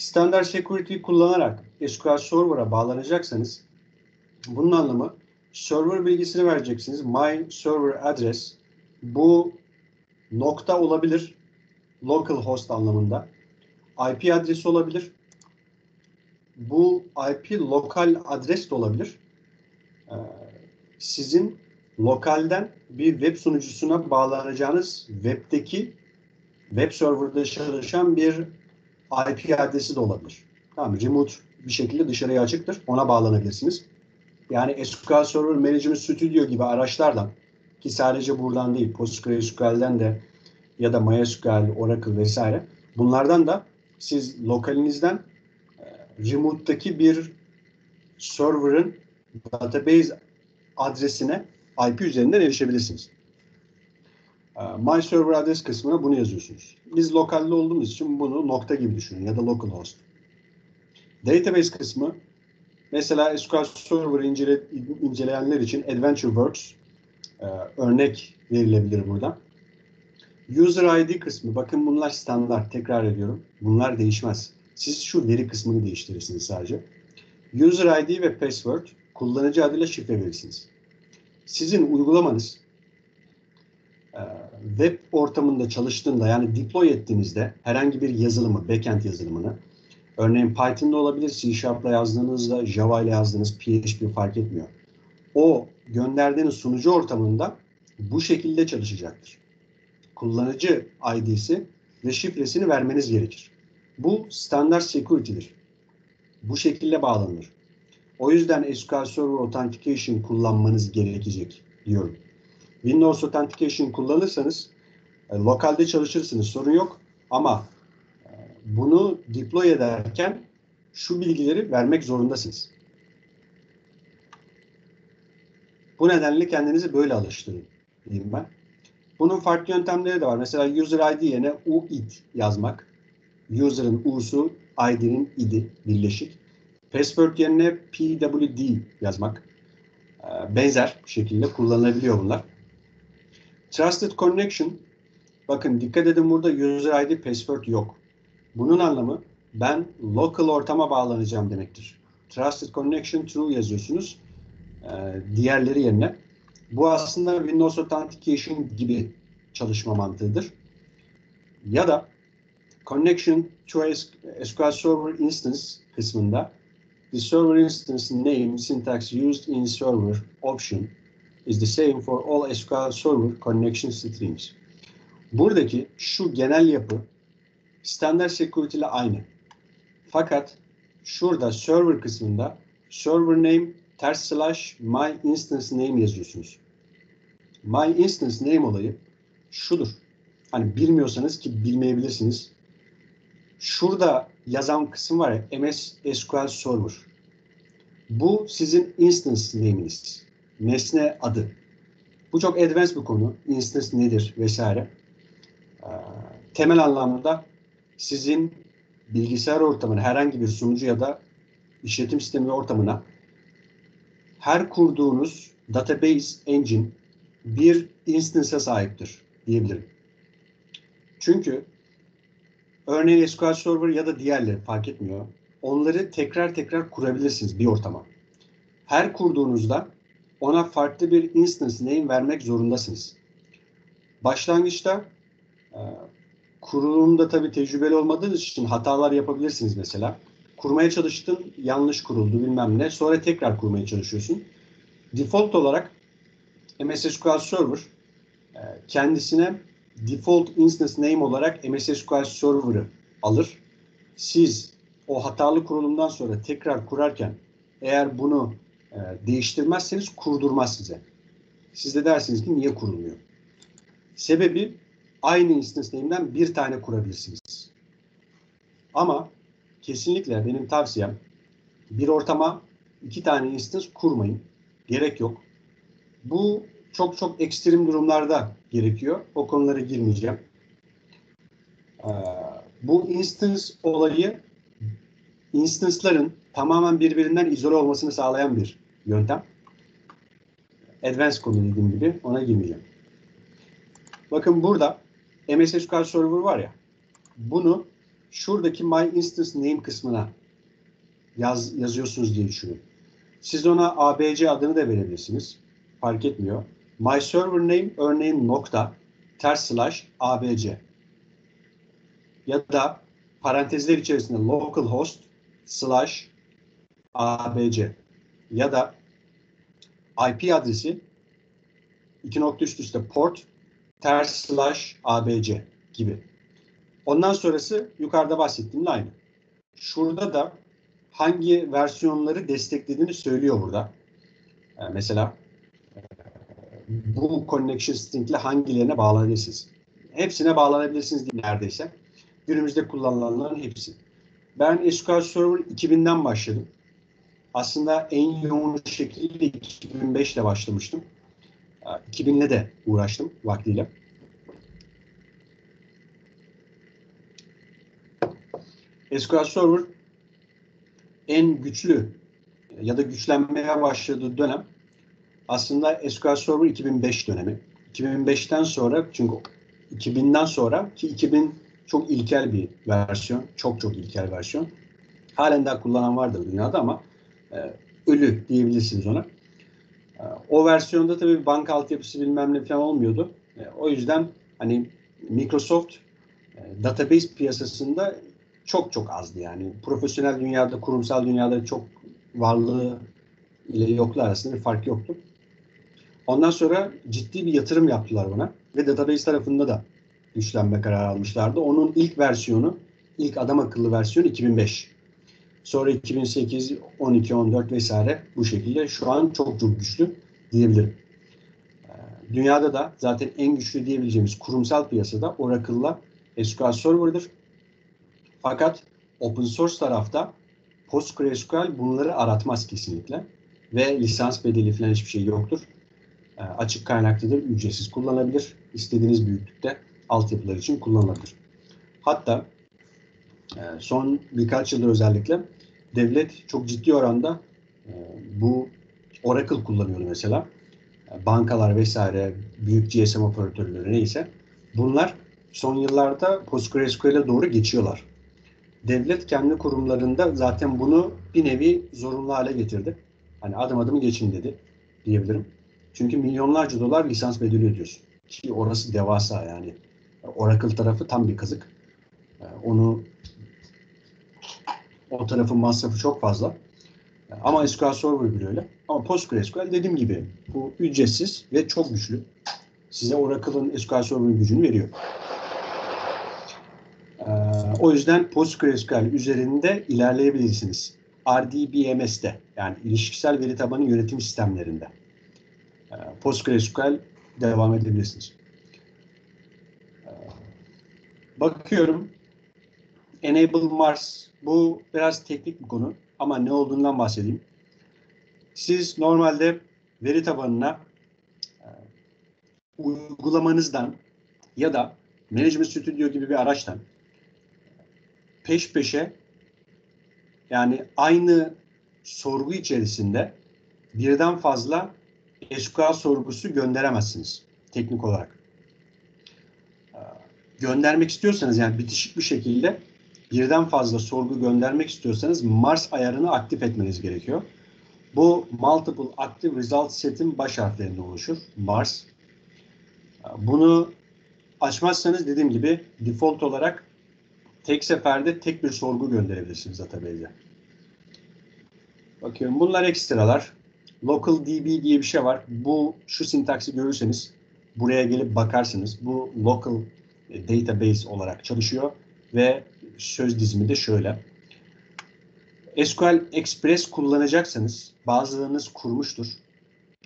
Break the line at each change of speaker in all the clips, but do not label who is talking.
Standard Security kullanarak SQL Server'a bağlanacaksanız bunun anlamı server bilgisini vereceksiniz. My server address bu nokta olabilir. Local host anlamında. IP adresi olabilir. Bu IP lokal adres de olabilir. Ee, sizin lokalden bir web sunucusuna bağlanacağınız webdeki web serverda çalışan bir IP adresi de olabilir. Tamam, remote bir şekilde dışarıya açıktır. Ona bağlanabilirsiniz. Yani SQL Server Management Studio gibi araçlardan ki sadece buradan değil PostgreSQL'den de ya da MySQL, Oracle vesaire bunlardan da siz lokalinizden e, remote'daki bir server'ın database adresine IP üzerinden erişebilirsiniz. E, My server adres kısmına bunu yazıyorsunuz. Biz lokalde olduğumuz için bunu nokta gibi düşünün ya da localhost. Database kısmı mesela SQL Server'ı incele, inceleyenler için AdventureWorks e, örnek verilebilir burada. User ID kısmı, bakın bunlar standart, tekrar ediyorum. Bunlar değişmez. Siz şu veri kısmını değiştirirsiniz sadece. User ID ve password, kullanıcı adıyla şifre verirsiniz. Sizin uygulamanız web ortamında çalıştığında yani deploy ettiğinizde herhangi bir yazılımı, backend yazılımını örneğin Python'da olabilir, C Sharp'la yazdığınızda, Java ile yazdığınız PHP fark etmiyor. O gönderdiğiniz sunucu ortamında bu şekilde çalışacaktır. Kullanıcı ID'si ve şifresini vermeniz gerekir. Bu standart security'dir. Bu şekilde bağlanır. O yüzden SQL Server Authentication kullanmanız gerekecek diyorum. Windows Authentication kullanırsanız e, lokalde çalışırsınız sorun yok ama e, bunu deploy ederken şu bilgileri vermek zorundasınız. Bu nedenle kendinizi böyle alıştırın diyeyim ben. Bunun farklı yöntemleri de var. Mesela user ID yerine UID yazmak. User'ın U'su, ID'nin id'i birleşik. Password yerine PWD yazmak. Ee, benzer şekilde kullanılabiliyor bunlar. Trusted Connection. Bakın dikkat edin burada user ID password yok. Bunun anlamı ben local ortama bağlanacağım demektir. Trusted Connection True yazıyorsunuz. Ee, diğerleri yerine. Bu aslında Windows Authentication gibi çalışma mantığıdır. Ya da Connection to SQL Server Instance kısmında the server instance name syntax used in server option is the same for all SQL Server connection streams. Buradaki şu genel yapı standard security ile aynı. Fakat şurada server kısmında server name ters slash my instance name yazıyorsunuz. My instance name olayı şudur. Hani bilmiyorsanız ki bilmeyebilirsiniz. Şurada yazan kısım var ya MS SQL Server. Bu sizin instance name'iniz. Nesne adı. Bu çok advanced bir konu. Instance nedir vesaire. Ee, temel anlamda sizin bilgisayar ortamına, herhangi bir sunucu ya da işletim sistemi ortamına her kurduğunuz database engine bir instance'a sahiptir diyebilirim. Çünkü örneğin SQL Server ya da diğerleri fark etmiyor. Onları tekrar tekrar kurabilirsiniz bir ortama. Her kurduğunuzda ona farklı bir instance name vermek zorundasınız. Başlangıçta e, kurulumda tabii tecrübeli olmadığınız için hatalar yapabilirsiniz mesela. Kurmaya çalıştın, yanlış kuruldu bilmem ne. Sonra tekrar kurmaya çalışıyorsun. Default olarak MS SQL Server e, kendisine default instance name olarak MS SQL Server'ı alır. Siz o hatalı kurulumdan sonra tekrar kurarken eğer bunu e, değiştirmezseniz kurdurmaz size. Siz de dersiniz ki niye kurulmuyor? Sebebi aynı instance name'den bir tane kurabilirsiniz. Ama kesinlikle benim tavsiyem bir ortama iki tane instance kurmayın. Gerek yok. Bu çok çok ekstrem durumlarda gerekiyor. O konulara girmeyeceğim. Ee, bu instance olayı instance'ların tamamen birbirinden izole olmasını sağlayan bir yöntem. Advanced konu dediğim gibi ona girmeyeceğim. Bakın burada MS SQL Server var ya bunu şuradaki My Instance Name kısmına yaz, yazıyorsunuz diye düşünün. Siz ona ABC adını da verebilirsiniz. Fark etmiyor. My server name örneğin nokta ters slash ABC. Ya da parantezler içerisinde localhost slash ABC. Ya da IP adresi iki nokta üst üste port ters slash ABC gibi. Ondan sonrası yukarıda bahsettiğimle aynı. Şurada da hangi versiyonları desteklediğini söylüyor burada. Ee, mesela bu connection string ile hangilerine bağlanabilirsiniz? Hepsine bağlanabilirsiniz diye neredeyse. Günümüzde kullanılanların hepsi. Ben SQL Server 2000'den başladım. Aslında en yoğun şekilde 2005 ile başlamıştım. 2000'le de uğraştım vaktiyle. SQL Server en güçlü ya da güçlenmeye başladığı dönem aslında SQL Server 2005 dönemi. 2005'ten sonra çünkü 2000'den sonra ki 2000 çok ilkel bir versiyon. Çok çok ilkel versiyon. Halen daha kullanan vardır dünyada ama ölü diyebilirsiniz ona. E, o versiyonda tabii banka altyapısı bilmem ne falan olmuyordu. E, o yüzden hani Microsoft e, database piyasasında çok çok azdı yani. Profesyonel dünyada, kurumsal dünyada çok varlığı ile yokluğu arasında bir fark yoktu. Ondan sonra ciddi bir yatırım yaptılar buna ve database tarafında da güçlenme kararı almışlardı. Onun ilk versiyonu, ilk adam akıllı versiyonu 2005. Sonra 2008, 12, 14 vesaire bu şekilde şu an çok çok güçlü diyebilirim. Ee, dünyada da zaten en güçlü diyebileceğimiz kurumsal piyasada Oracle'la SQL Server'dır. Fakat open source tarafta PostgreSQL bunları aratmaz kesinlikle. Ve lisans bedeli falan hiçbir şey yoktur. E, açık kaynaklıdır, ücretsiz kullanılabilir. İstediğiniz büyüklükte altyapılar için kullanılabilir. Hatta son birkaç yıldır özellikle devlet çok ciddi oranda e, bu Oracle kullanıyor mesela. E, bankalar vesaire, büyük GSM operatörleri neyse bunlar son yıllarda PostgreSQL'e doğru geçiyorlar devlet kendi kurumlarında zaten bunu bir nevi zorunlu hale getirdi. Hani adım adım geçin dedi diyebilirim. Çünkü milyonlarca dolar lisans bedeli ödüyorsun. Ki orası devasa yani. Oracle tarafı tam bir kazık. Ee, onu o tarafın masrafı çok fazla. Ama SQL Server bile öyle. Ama PostgreSQL dediğim gibi bu ücretsiz ve çok güçlü. Size Oracle'ın SQL Server'ın gücünü veriyor. Ee, o yüzden PostgreSQL üzerinde ilerleyebilirsiniz. RDBMS'te yani ilişkisel veri tabanı yönetim sistemlerinde. Ee, PostgreSQL devam edebilirsiniz. Ee, bakıyorum. Enable Mars. Bu biraz teknik bir konu ama ne olduğundan bahsedeyim. Siz normalde veri tabanına e, uygulamanızdan ya da Management Studio gibi bir araçtan peş peşe yani aynı sorgu içerisinde birden fazla SQL sorgusu gönderemezsiniz teknik olarak. Ee, göndermek istiyorsanız yani bitişik bir şekilde birden fazla sorgu göndermek istiyorsanız Mars ayarını aktif etmeniz gerekiyor. Bu Multiple Active Result Set'in baş harflerinden oluşur. Mars. Bunu açmazsanız dediğim gibi default olarak tek seferde tek bir sorgu gönderebilirsiniz database'e. Bakıyorum bunlar ekstralar. Local DB diye bir şey var. Bu şu sintaksi görürseniz buraya gelip bakarsınız. Bu local database olarak çalışıyor ve söz dizimi de şöyle. SQL Express kullanacaksanız bazılarınız kurmuştur.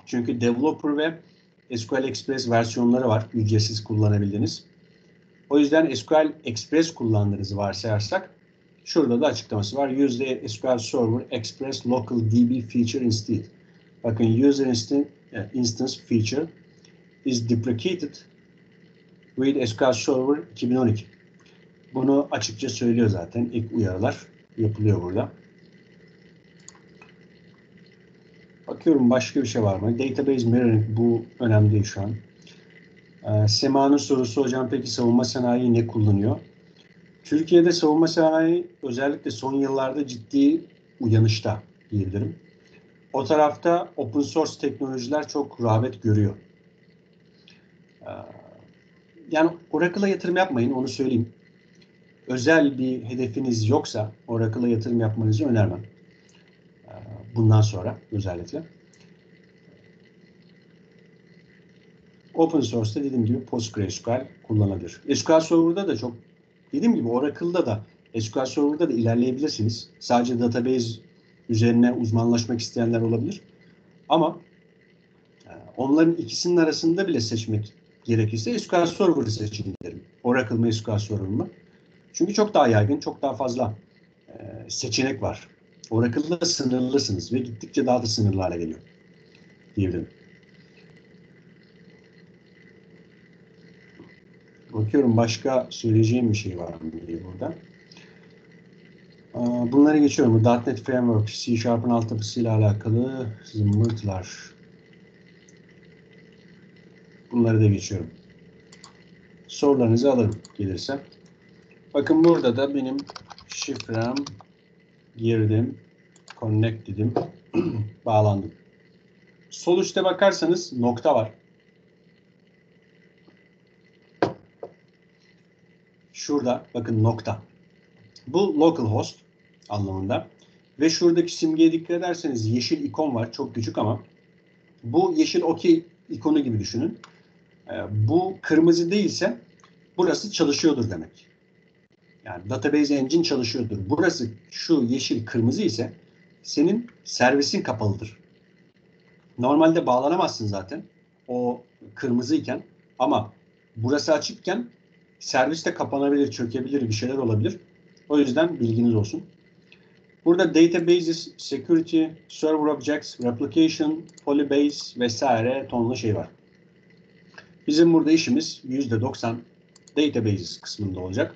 Çünkü developer ve SQL Express versiyonları var ücretsiz kullanabildiğiniz. O yüzden SQL Express kullandığınızı varsayarsak şurada da açıklaması var. Use the SQL Server Express Local DB feature instead. Bakın user instant, uh, instance feature is deprecated with SQL Server 2012. Bunu açıkça söylüyor zaten. İlk uyarılar yapılıyor burada. Bakıyorum başka bir şey var mı? Database mirroring bu önemli değil şu an. Ee, Sema'nın sorusu hocam peki savunma sanayi ne kullanıyor? Türkiye'de savunma sanayi özellikle son yıllarda ciddi uyanışta diyebilirim. O tarafta open source teknolojiler çok rağbet görüyor. Ee, yani Oracle'a yatırım yapmayın onu söyleyeyim. Özel bir hedefiniz yoksa Oracle'a yatırım yapmanızı önermem. Ee, bundan sonra özellikle. Open source'da dediğim gibi PostgreSQL kullanılır. SQL Server'da da çok dediğim gibi Oracle'da da SQL Server'da da ilerleyebilirsiniz. Sadece database üzerine uzmanlaşmak isteyenler olabilir. Ama e, onların ikisinin arasında bile seçmek gerekirse SQL Server'ı seçin derim. Oracle mı SQL Server mı? Çünkü çok daha yaygın, çok daha fazla e, seçenek var. Oracle'da sınırlısınız ve gittikçe daha da sınırlı hale geliyor diyebilirim. Bakıyorum başka söyleyeceğim bir şey var mı diye burada. Bunları geçiyorum. .NET Framework, C Sharp'ın altyapısıyla alakalı zımbırtılar. Bunları da geçiyorum. Sorularınızı alırım gelirse. Bakın burada da benim şifrem girdim. Connect dedim. Bağlandım. Sol üstte bakarsanız nokta var. Şurada bakın nokta. Bu localhost anlamında. Ve şuradaki simgeye dikkat ederseniz yeşil ikon var. Çok küçük ama bu yeşil okey ikonu gibi düşünün. Ee, bu kırmızı değilse burası çalışıyordur demek. Yani database engine çalışıyordur. Burası şu yeşil kırmızı ise senin servisin kapalıdır. Normalde bağlanamazsın zaten o kırmızı iken ama burası açıkken servis de kapanabilir, çökebilir, bir şeyler olabilir. O yüzden bilginiz olsun. Burada databases, security, server objects, replication, polybase vesaire tonla şey var. Bizim burada işimiz %90 databases kısmında olacak.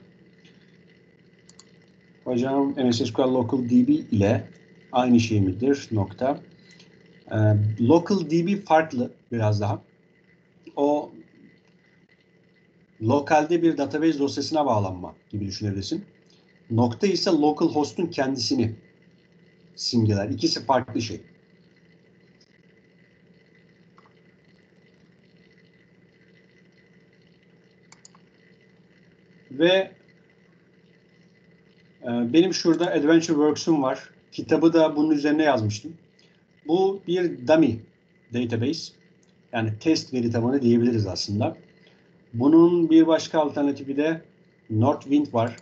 Hocam MS SQL Local DB ile aynı şey midir? Nokta. Ee, Local DB farklı biraz daha. O lokalde bir database dosyasına bağlanma gibi düşünebilirsin. Nokta ise local host'un kendisini simgeler. İkisi farklı şey. Ve benim şurada Adventure Works'um var. Kitabı da bunun üzerine yazmıştım. Bu bir dummy database. Yani test veri tabanı diyebiliriz aslında. Bunun bir başka alternatifi de Northwind var.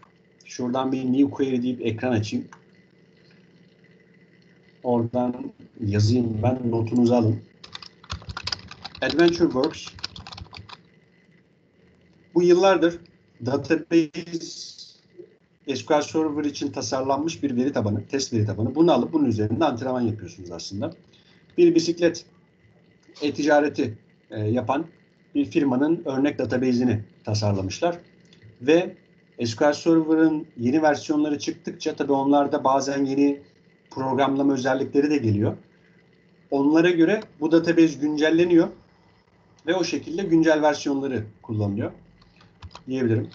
Şuradan bir new query deyip ekran açayım. Oradan yazayım ben. Notunuzu alın. Adventure Works bu yıllardır database SQL Server için tasarlanmış bir veri tabanı, test veri tabanı. Bunu alıp bunun üzerinde antrenman yapıyorsunuz aslında. Bir bisiklet e-ticareti e, yapan bir firmanın örnek database'ini tasarlamışlar. Ve SQL Server'ın yeni versiyonları çıktıkça tabii onlarda bazen yeni programlama özellikleri de geliyor. Onlara göre bu database güncelleniyor ve o şekilde güncel versiyonları kullanılıyor diyebilirim.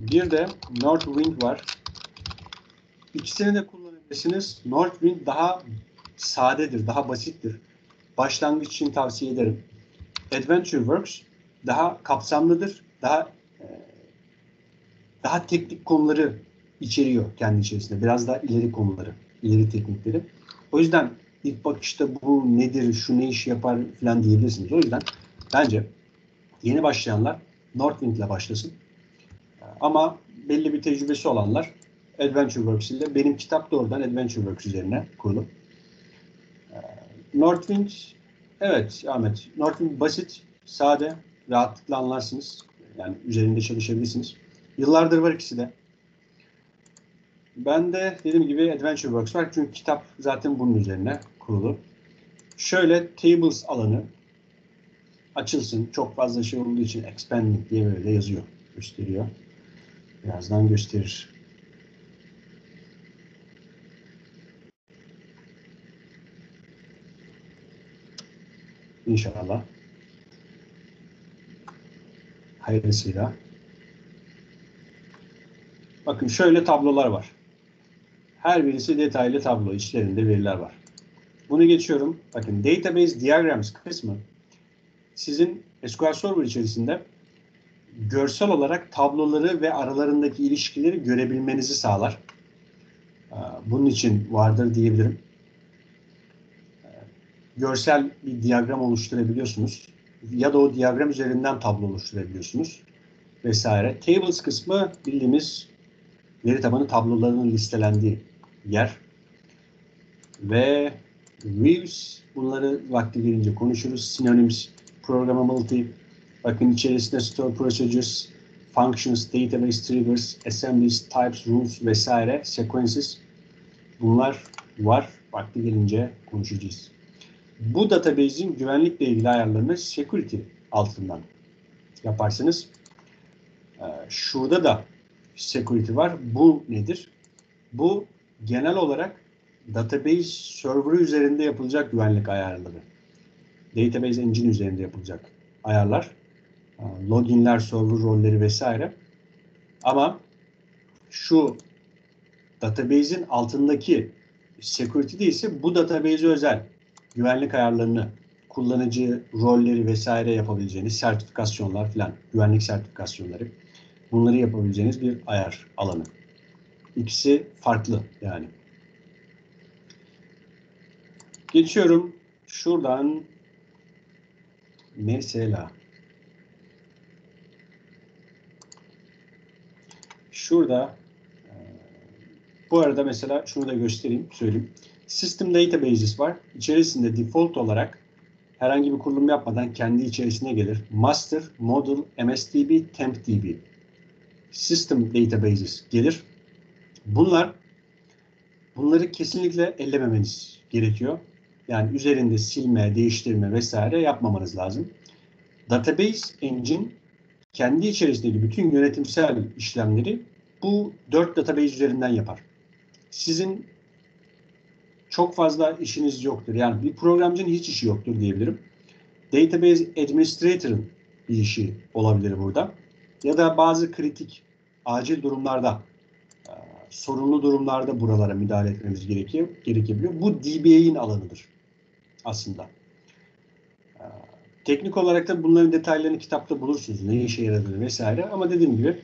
Bir de Northwind var. İkisini de kullanabilirsiniz. Northwind daha sadedir, daha basittir. Başlangıç için tavsiye ederim. Adventure Works daha kapsamlıdır, daha e, daha teknik konuları içeriyor kendi içerisinde. Biraz daha ileri konuları, ileri teknikleri. O yüzden ilk bakışta bu nedir, şu ne iş yapar falan diyebilirsiniz. O yüzden bence yeni başlayanlar Northwind ile başlasın. Ama belli bir tecrübesi olanlar Adventure Works ile benim kitap da oradan Adventure Works üzerine kurulu. Ee, Northwind evet Ahmet Northwind basit, sade, rahatlıkla anlarsınız. Yani üzerinde çalışabilirsiniz. Yıllardır var ikisi de. Ben de dediğim gibi Adventure Works var. Çünkü kitap zaten bunun üzerine kurulu. Şöyle tables alanı açılsın. Çok fazla şey olduğu için expanding diye böyle yazıyor. Gösteriyor. Birazdan gösterir. İnşallah. Hayırlısıyla. Bakın şöyle tablolar var. Her birisi detaylı tablo. içlerinde veriler var. Bunu geçiyorum. Bakın Database Diagrams kısmı sizin SQL Server içerisinde görsel olarak tabloları ve aralarındaki ilişkileri görebilmenizi sağlar. Ee, bunun için vardır diyebilirim. Ee, görsel bir diyagram oluşturabiliyorsunuz. Ya da o diyagram üzerinden tablo oluşturabiliyorsunuz. Vesaire. Tables kısmı bildiğimiz veri tabanı tablolarının listelendiği yer. Ve views bunları vakti gelince konuşuruz. Synonyms, programmability, bakın içerisinde store procedures, functions, database triggers, assemblies, types, rules vesaire, sequences bunlar var. Vakti gelince konuşacağız. Bu database'in güvenlikle ilgili ayarlarını security altından yaparsınız. Ee, şurada da security var. Bu nedir? Bu genel olarak database server'ı üzerinde yapılacak güvenlik ayarları. Database engine üzerinde yapılacak ayarlar. Loginler, server rolleri vesaire. Ama şu database'in altındaki security ise bu database'e özel güvenlik ayarlarını, kullanıcı rolleri vesaire yapabileceğiniz sertifikasyonlar falan, güvenlik sertifikasyonları bunları yapabileceğiniz bir ayar alanı. İkisi farklı yani. Geçiyorum şuradan mesela şurada e, bu arada mesela şunu da göstereyim, söyleyeyim. System Databases var. İçerisinde default olarak herhangi bir kurulum yapmadan kendi içerisine gelir. Master, Model, MSDB, TempDB. System Databases gelir. Bunlar bunları kesinlikle ellememeniz gerekiyor. Yani üzerinde silme, değiştirme vesaire yapmamanız lazım. Database Engine kendi içerisindeki bütün yönetimsel işlemleri bu dört database üzerinden yapar. Sizin çok fazla işiniz yoktur. Yani bir programcının hiç işi yoktur diyebilirim. Database Administrator'ın bir işi olabilir burada. Ya da bazı kritik, acil durumlarda, e, sorunlu durumlarda buralara müdahale etmemiz gerekiyor, gerekebiliyor. Bu DBA'in alanıdır aslında. E, teknik olarak da bunların detaylarını kitapta bulursunuz. Ne işe yaradığını vesaire. Ama dediğim gibi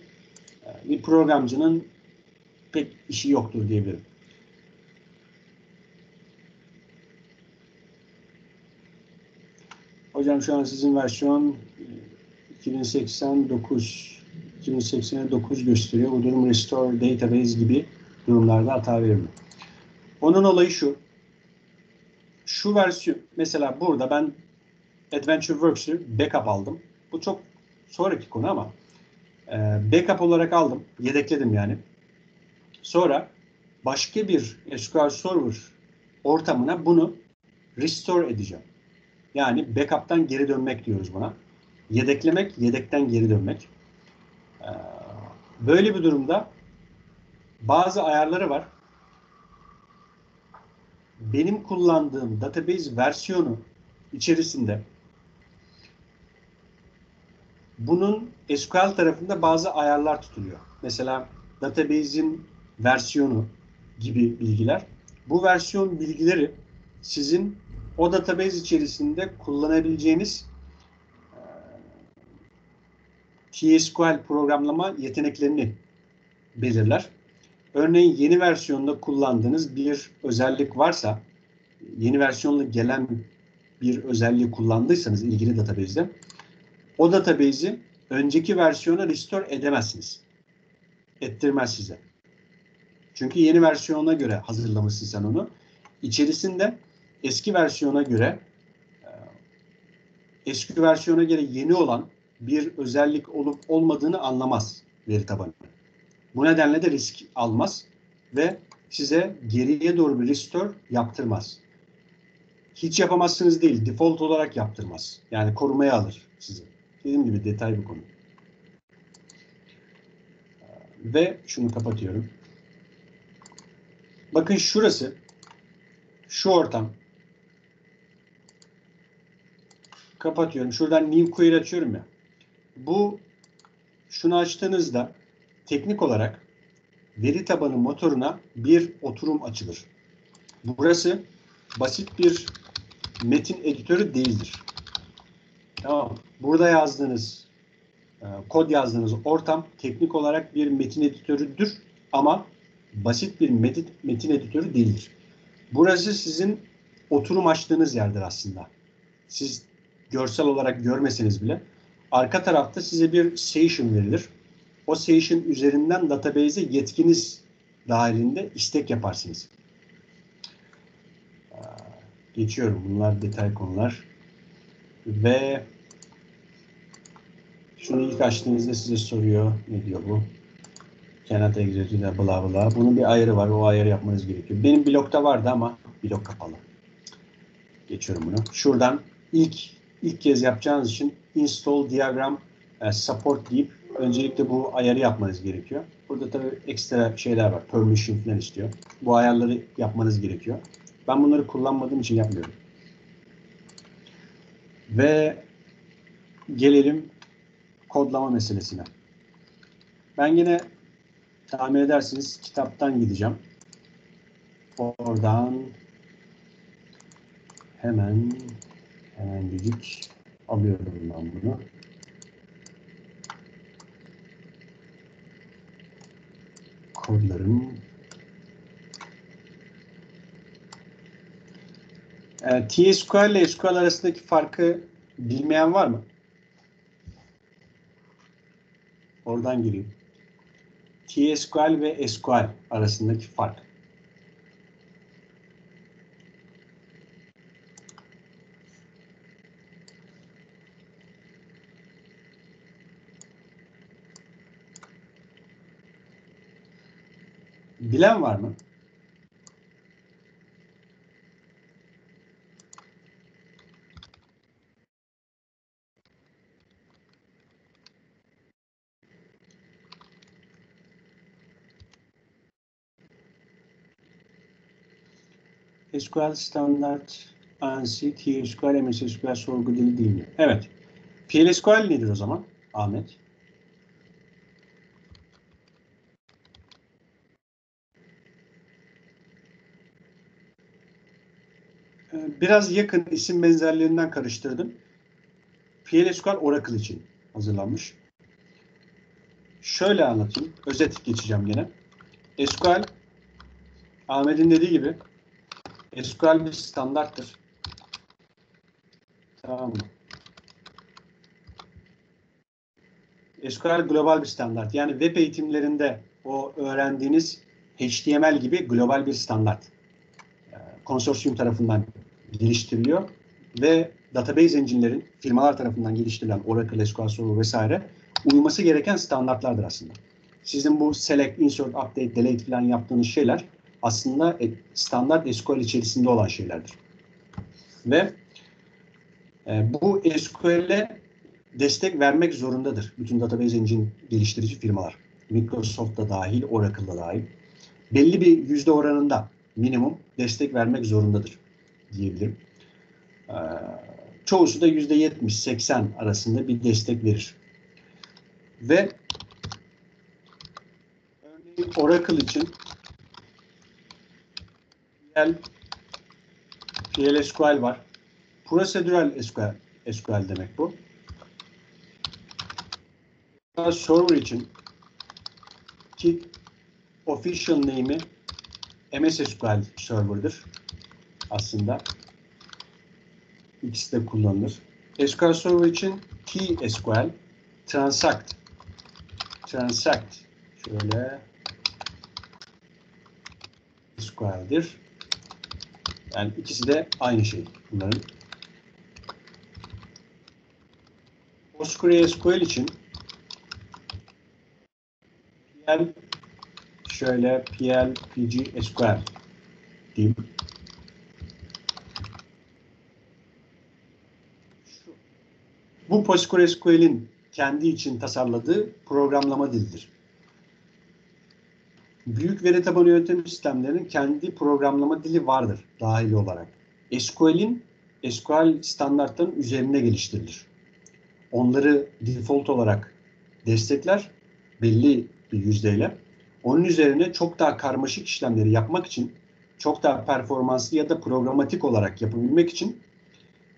bir programcının pek işi yoktur diyebilirim. Hocam şu an sizin versiyon 2089 2089 gösteriyor. Bu durum restore database gibi durumlarda hata verir mi? Onun olayı şu. Şu versiyon mesela burada ben Adventure Works'ü backup aldım. Bu çok sonraki konu ama e, backup olarak aldım. Yedekledim yani. Sonra başka bir SQL Server ortamına bunu restore edeceğim. Yani backup'tan geri dönmek diyoruz buna. Yedeklemek, yedekten geri dönmek. Ee, böyle bir durumda bazı ayarları var. Benim kullandığım database versiyonu içerisinde bunun SQL tarafında bazı ayarlar tutuluyor. Mesela database'in versiyonu gibi bilgiler. Bu versiyon bilgileri sizin o database içerisinde kullanabileceğiniz TSQL programlama yeteneklerini belirler. Örneğin yeni versiyonda kullandığınız bir özellik varsa, yeni versiyonla gelen bir özelliği kullandıysanız ilgili database'de, o database'i önceki versiyona restore edemezsiniz. Ettirmez size. Çünkü yeni versiyona göre hazırlamışsın sen onu. İçerisinde eski versiyona göre e, eski versiyona göre yeni olan bir özellik olup olmadığını anlamaz veri tabanı. Bu nedenle de risk almaz ve size geriye doğru bir restore yaptırmaz. Hiç yapamazsınız değil, default olarak yaptırmaz. Yani korumaya alır sizi. Dediğim gibi detay bir konu. Ve şunu kapatıyorum. Bakın şurası, şu ortam kapatıyorum. Şuradan new query açıyorum ya. Bu şunu açtığınızda teknik olarak veri tabanı motoruna bir oturum açılır. Burası basit bir metin editörü değildir. Tamam. Burada yazdığınız e, kod yazdığınız ortam teknik olarak bir metin editörüdür ama basit bir metin, metin editörü değildir. Burası sizin oturum açtığınız yerdir aslında. Siz görsel olarak görmeseniz bile arka tarafta size bir session verilir. O session üzerinden database'e yetkiniz dahilinde istek yaparsınız. Geçiyorum. Bunlar detay konular. Ve şunu ilk açtığınızda size soruyor. Ne diyor bu? Cannot execute bla bla. Bunun bir ayarı var. O ayarı yapmanız gerekiyor. Benim blokta vardı ama blok kapalı. Geçiyorum bunu. Şuradan ilk ilk kez yapacağınız için install diagram e, support deyip öncelikle bu ayarı yapmanız gerekiyor. Burada tabii ekstra şeyler var. Permission falan istiyor. Bu ayarları yapmanız gerekiyor. Ben bunları kullanmadığım için yapmıyorum. Ve gelelim kodlama meselesine. Ben yine tahmin edersiniz kitaptan gideceğim. Oradan hemen hemen dedik alıyorum ben bunu. Kodlarım E, TSQL ile SQL arasındaki farkı bilmeyen var mı? Oradan gireyim. TSQL ve SQL arasındaki fark. Bilen var mı? SQL standart ANSI, TSQL, MS SQL sorgu dili değil mi? Evet. PLSQL nedir o zaman? Ahmet. Ee, biraz yakın isim benzerlerinden karıştırdım. PLSQL Oracle için hazırlanmış. Şöyle anlatayım. Özet geçeceğim yine. SQL Ahmet'in dediği gibi SQL bir standarttır. Tamam mı? SQL global bir standart. Yani web eğitimlerinde o öğrendiğiniz HTML gibi global bir standart. Ee, konsorsiyum tarafından geliştiriliyor ve database engine'lerin firmalar tarafından geliştirilen Oracle, SQL Server vesaire uyması gereken standartlardır aslında. Sizin bu select, insert, update, delete falan yaptığınız şeyler aslında e, standart SQL içerisinde olan şeylerdir. Ve e, bu SQL'e destek vermek zorundadır. Bütün database engine geliştirici firmalar. Microsoft da dahil, Oracle da dahil. Belli bir yüzde oranında minimum destek vermek zorundadır diyebilirim. Ee, çoğusu da yüzde 70-80 arasında bir destek verir. Ve örneğin Oracle için PL, PLSQL var. Prosedürel SQL, SQL demek bu. Server için ki official name'i MS SQL Server'dır aslında. İkisi de kullanılır. SQL Server için TSQL Transact Transact şöyle SQL'dir. Yani ikisi de aynı şey bunların. PostgreSQL için PL şöyle PL PG SQL diyeyim. Bu PostgreSQL'in kendi için tasarladığı programlama dilidir büyük veri tabanı yönetim sistemlerinin kendi programlama dili vardır dahil olarak. SQL'in SQL standartlarının üzerine geliştirilir. Onları default olarak destekler belli bir yüzdeyle. onun üzerine çok daha karmaşık işlemleri yapmak için çok daha performanslı ya da programatik olarak yapabilmek için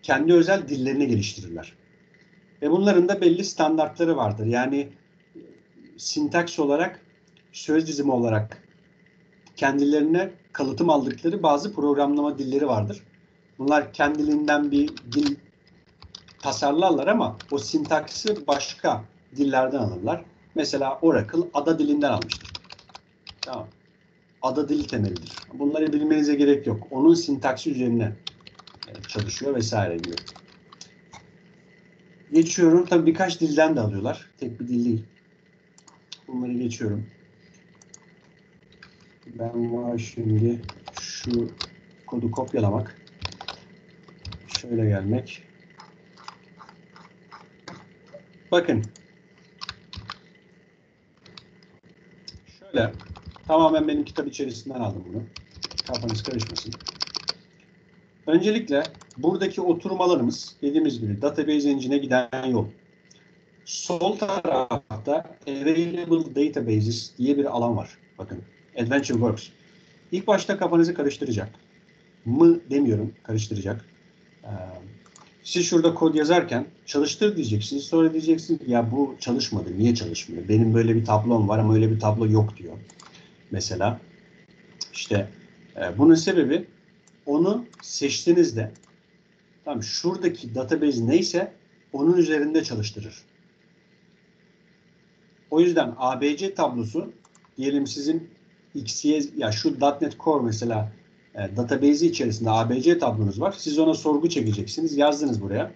kendi özel dillerini geliştirirler. Ve bunların da belli standartları vardır. Yani sintaks olarak, söz dizimi olarak kendilerine kalıtım aldıkları bazı programlama dilleri vardır. Bunlar kendiliğinden bir dil tasarlarlar ama o sintaksi başka dillerden alırlar. Mesela Oracle ada dilinden almıştır. Tamam. Ada dili temelidir. Bunları bilmenize gerek yok. Onun sintaksi üzerine e, çalışıyor vesaire gibi. Geçiyorum. Tabii birkaç dilden de alıyorlar. Tek bir dil değil. Bunları geçiyorum. Ben var şimdi şu kodu kopyalamak. Şöyle gelmek. Bakın. Şöyle. Tamamen benim kitap içerisinden aldım bunu. Kafanız karışmasın. Öncelikle buradaki oturmalarımız dediğimiz gibi database engine'e giden yol. Sol tarafta Available Databases diye bir alan var. Bakın Adventure Works. İlk başta kafanızı karıştıracak. Mı demiyorum, karıştıracak. Ee, siz şurada kod yazarken çalıştır diyeceksiniz. Sonra diyeceksiniz ya bu çalışmadı. Niye çalışmıyor? Benim böyle bir tablom var ama öyle bir tablo yok diyor. Mesela işte e, bunun sebebi onu seçtiğinizde tamam şuradaki database neyse onun üzerinde çalıştırır. O yüzden ABC tablosu diyelim sizin XY ya şu .NET Core mesela e, database'i içerisinde ABC tablonuz var. Siz ona sorgu çekeceksiniz. Yazdınız buraya.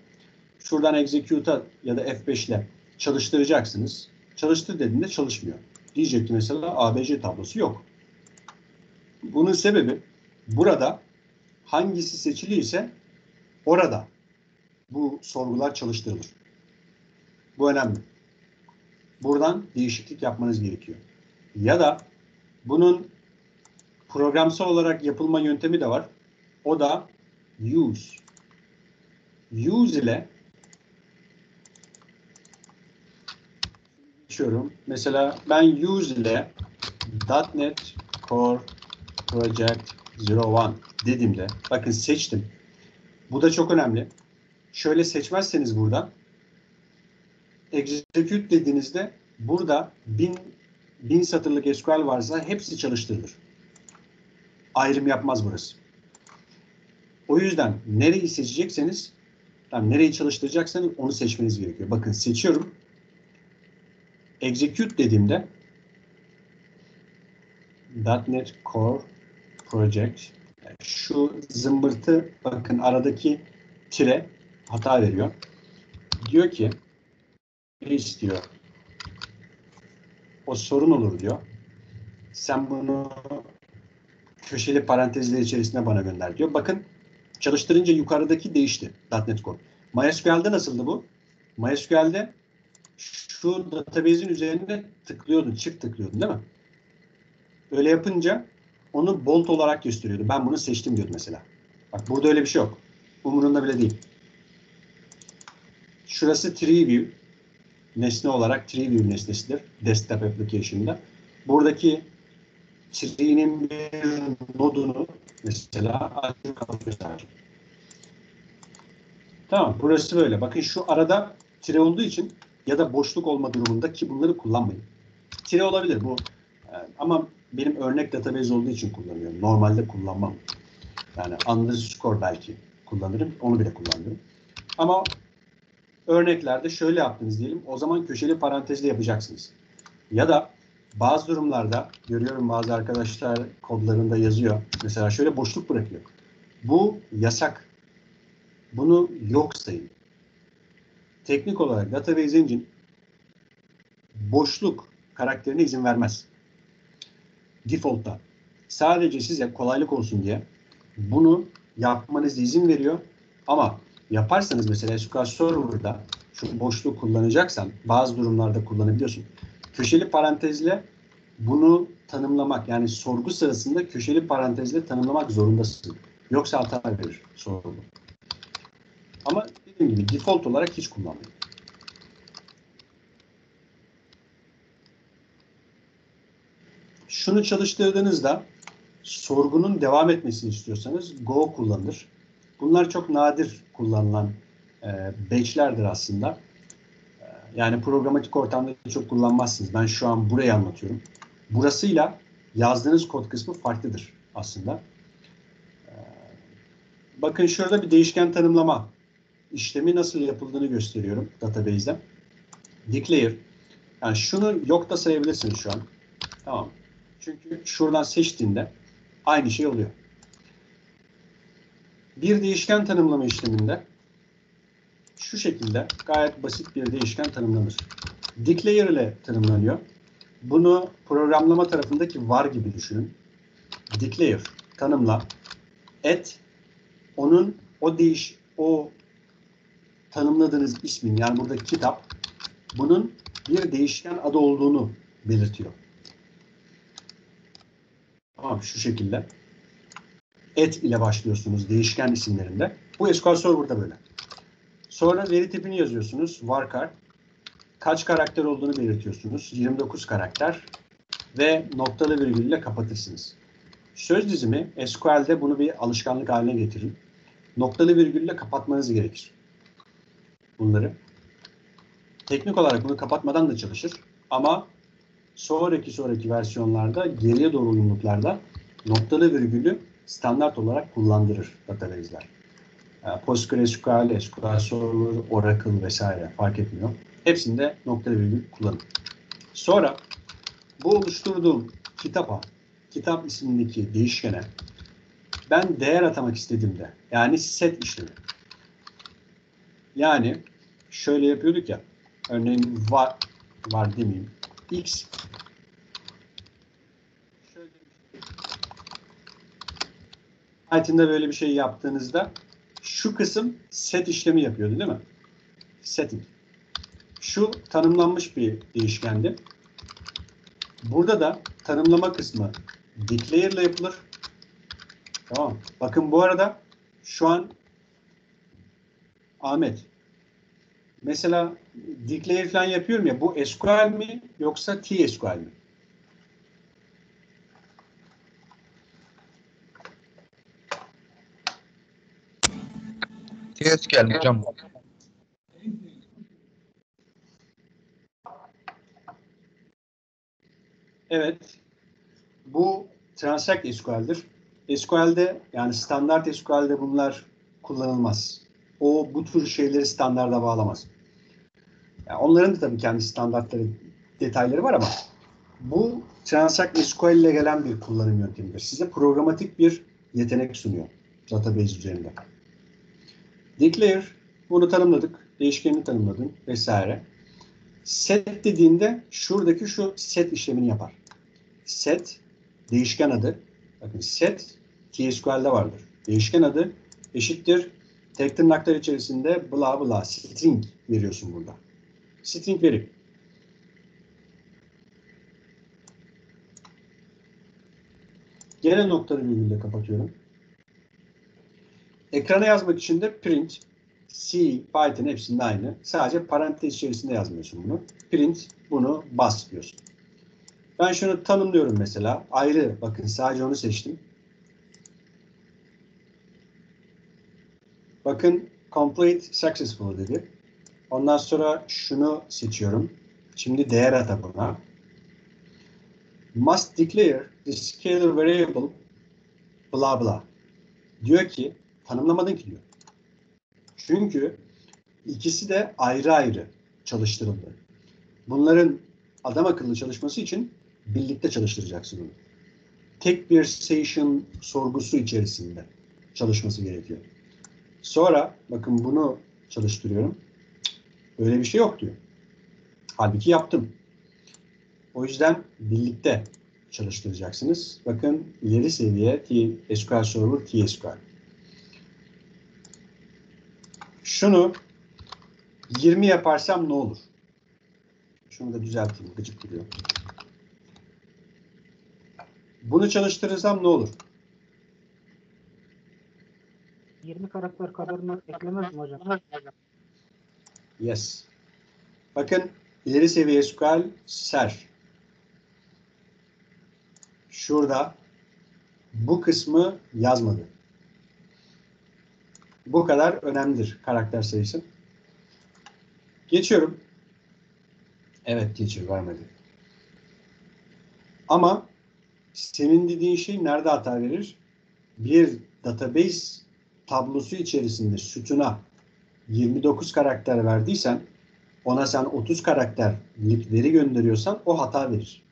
Şuradan execute'a ya da F5 ile çalıştıracaksınız. Çalıştır dediğinde çalışmıyor. Diyecekti mesela ABC tablosu yok. Bunun sebebi burada hangisi seçiliyse orada bu sorgular çalıştırılır. Bu önemli. Buradan değişiklik yapmanız gerekiyor. Ya da bunun programsal olarak yapılma yöntemi de var. O da use. Use ile geçiyorum. Mesela ben use ile .NET Core Project 01 dediğimde bakın seçtim. Bu da çok önemli. Şöyle seçmezseniz burada execute dediğinizde burada bin, bin satırlık SQL varsa hepsi çalıştırılır. Ayrım yapmaz burası. O yüzden nereyi seçecekseniz yani nereyi çalıştıracaksanız onu seçmeniz gerekiyor. Bakın seçiyorum. Execute dediğimde .NET Core Project şu zımbırtı bakın aradaki tire hata veriyor. Diyor ki ne istiyor? O sorun olur diyor. Sen bunu köşeli parantezler içerisinde bana gönder diyor. Bakın çalıştırınca yukarıdaki değişti. .NET Core. MySQL'de nasıldı bu? MySQL'de şu database'in üzerinde tıklıyordun, çift tıklıyordun değil mi? Öyle yapınca onu bolt olarak gösteriyordu. Ben bunu seçtim diyordu mesela. Bak burada öyle bir şey yok. Umurunda bile değil. Şurası tree view. Nesne olarak tree view nesnesidir. Desktop application'da. Buradaki tree'nin bir nodunu mesela kapatıyor Tamam. Burası böyle. Bakın şu arada tire olduğu için ya da boşluk olma durumunda ki bunları kullanmayın. Tire olabilir bu. Ama benim örnek database olduğu için kullanıyorum. Normalde kullanmam. Yani underscore belki kullanırım. Onu bile kullanırım. Ama örneklerde şöyle yaptınız diyelim. O zaman köşeli parantezle yapacaksınız. Ya da bazı durumlarda görüyorum bazı arkadaşlar kodlarında yazıyor. Mesela şöyle boşluk bırakıyor. Bu yasak. Bunu yok sayın. Teknik olarak Database Engine boşluk karakterine izin vermez default'ta sadece size kolaylık olsun diye bunu yapmanız izin veriyor. Ama yaparsanız mesela SQL Server'da şu boşluğu kullanacaksan bazı durumlarda kullanabiliyorsun. Köşeli parantezle bunu tanımlamak yani sorgu sırasında köşeli parantezle tanımlamak zorundasın. Yoksa hata verir sorgu. Ama dediğim gibi default olarak hiç kullanmayın. şunu çalıştırdığınızda sorgunun devam etmesini istiyorsanız Go kullanılır. Bunlar çok nadir kullanılan e, batch'lerdir aslında. E, yani programatik ortamda çok kullanmazsınız. Ben şu an burayı anlatıyorum. Burasıyla yazdığınız kod kısmı farklıdır aslında. E, bakın şurada bir değişken tanımlama işlemi nasıl yapıldığını gösteriyorum database'de. Declare. Yani şunu yok da sayabilirsiniz şu an. Tamam. Çünkü şuradan seçtiğinde aynı şey oluyor. Bir değişken tanımlama işleminde şu şekilde gayet basit bir değişken tanımlanır. Declare ile tanımlanıyor. Bunu programlama tarafındaki var gibi düşünün. Declare, tanımla, et, onun o değiş, o tanımladığınız ismin yani burada kitap bunun bir değişken adı olduğunu belirtiyor. Tamam şu şekilde. Et ile başlıyorsunuz değişken isimlerinde. Bu SQL Server'da böyle. Sonra veri tipini yazıyorsunuz. Varchar. Kaç karakter olduğunu belirtiyorsunuz. 29 karakter. Ve noktalı virgülle kapatırsınız. Söz dizimi SQL'de bunu bir alışkanlık haline getirin. Noktalı virgülle kapatmanız gerekir. Bunları. Teknik olarak bunu kapatmadan da çalışır. Ama sonraki sonraki versiyonlarda geriye doğru uyumluluklarda noktalı virgülü standart olarak kullandırır database'ler. PostgreSQL, SQL Server, Oracle vesaire fark etmiyor. Hepsinde noktalı virgül kullanın. Sonra bu oluşturduğum kitapa, kitap ismindeki değişkene ben değer atamak istediğimde yani set işlemi. Yani şöyle yapıyorduk ya örneğin var, var demeyeyim x Python'da böyle bir şey yaptığınızda şu kısım set işlemi yapıyordu değil mi? Setting. Şu tanımlanmış bir değişkendi. Burada da tanımlama kısmı declare ile yapılır. Tamam. Bakın bu arada şu an Ahmet mesela declare falan yapıyorum ya bu SQL mi yoksa TSQL mi?
TSQL hocam.
Evet. Bu Transact SQL'dir. SQL'de yani standart SQL'de bunlar kullanılmaz. O bu tür şeyleri standarda bağlamaz. Yani onların da tabii kendi standartları, detayları var ama bu Transact SQL ile gelen bir kullanım yöntemidir. Size programatik bir yetenek sunuyor database üzerinde. Declare, bunu tanımladık. Değişkenini tanımladın vesaire. Set dediğinde şuradaki şu set işlemini yapar. Set, değişken adı. Bakın set, TSQL'de vardır. Değişken adı eşittir. Tek tırnaklar içerisinde bla bla string veriyorsun burada. String veri. Gene noktalı virgülle kapatıyorum. Ekrana yazmak için de print, C, Python hepsinde aynı. Sadece parantez içerisinde yazmıyorsun bunu. Print, bunu bas diyorsun. Ben şunu tanımlıyorum mesela. Ayrı, bakın sadece onu seçtim. Bakın complete successful dedi. Ondan sonra şunu seçiyorum. Şimdi değer ata buna. Must declare the scalar variable bla bla. Diyor ki tanımlamadın ki diyor. Çünkü ikisi de ayrı ayrı çalıştırıldı. Bunların adam akıllı çalışması için birlikte çalıştıracaksın onu. Tek bir session sorgusu içerisinde çalışması gerekiyor. Sonra bakın bunu çalıştırıyorum. Öyle bir şey yok diyor. Halbuki yaptım. O yüzden birlikte çalıştıracaksınız. Bakın ileri seviye SQL Server TSQL. Şunu 20 yaparsam ne olur? Şunu da düzelteyim. Gıcık duruyor. Bunu çalıştırırsam ne olur?
20 karakter kadarını eklemez mi hocam?
Yes. Bakın ileri seviye SQL ser. şurada bu kısmı yazmadı. Bu kadar önemlidir karakter sayısı. Geçiyorum. Evet geçiyor vermedi. Ama senin dediğin şey nerede hata verir? Bir database tablosu içerisinde sütuna 29 karakter verdiysen ona sen 30 karakterlik veri gönderiyorsan o hata verir.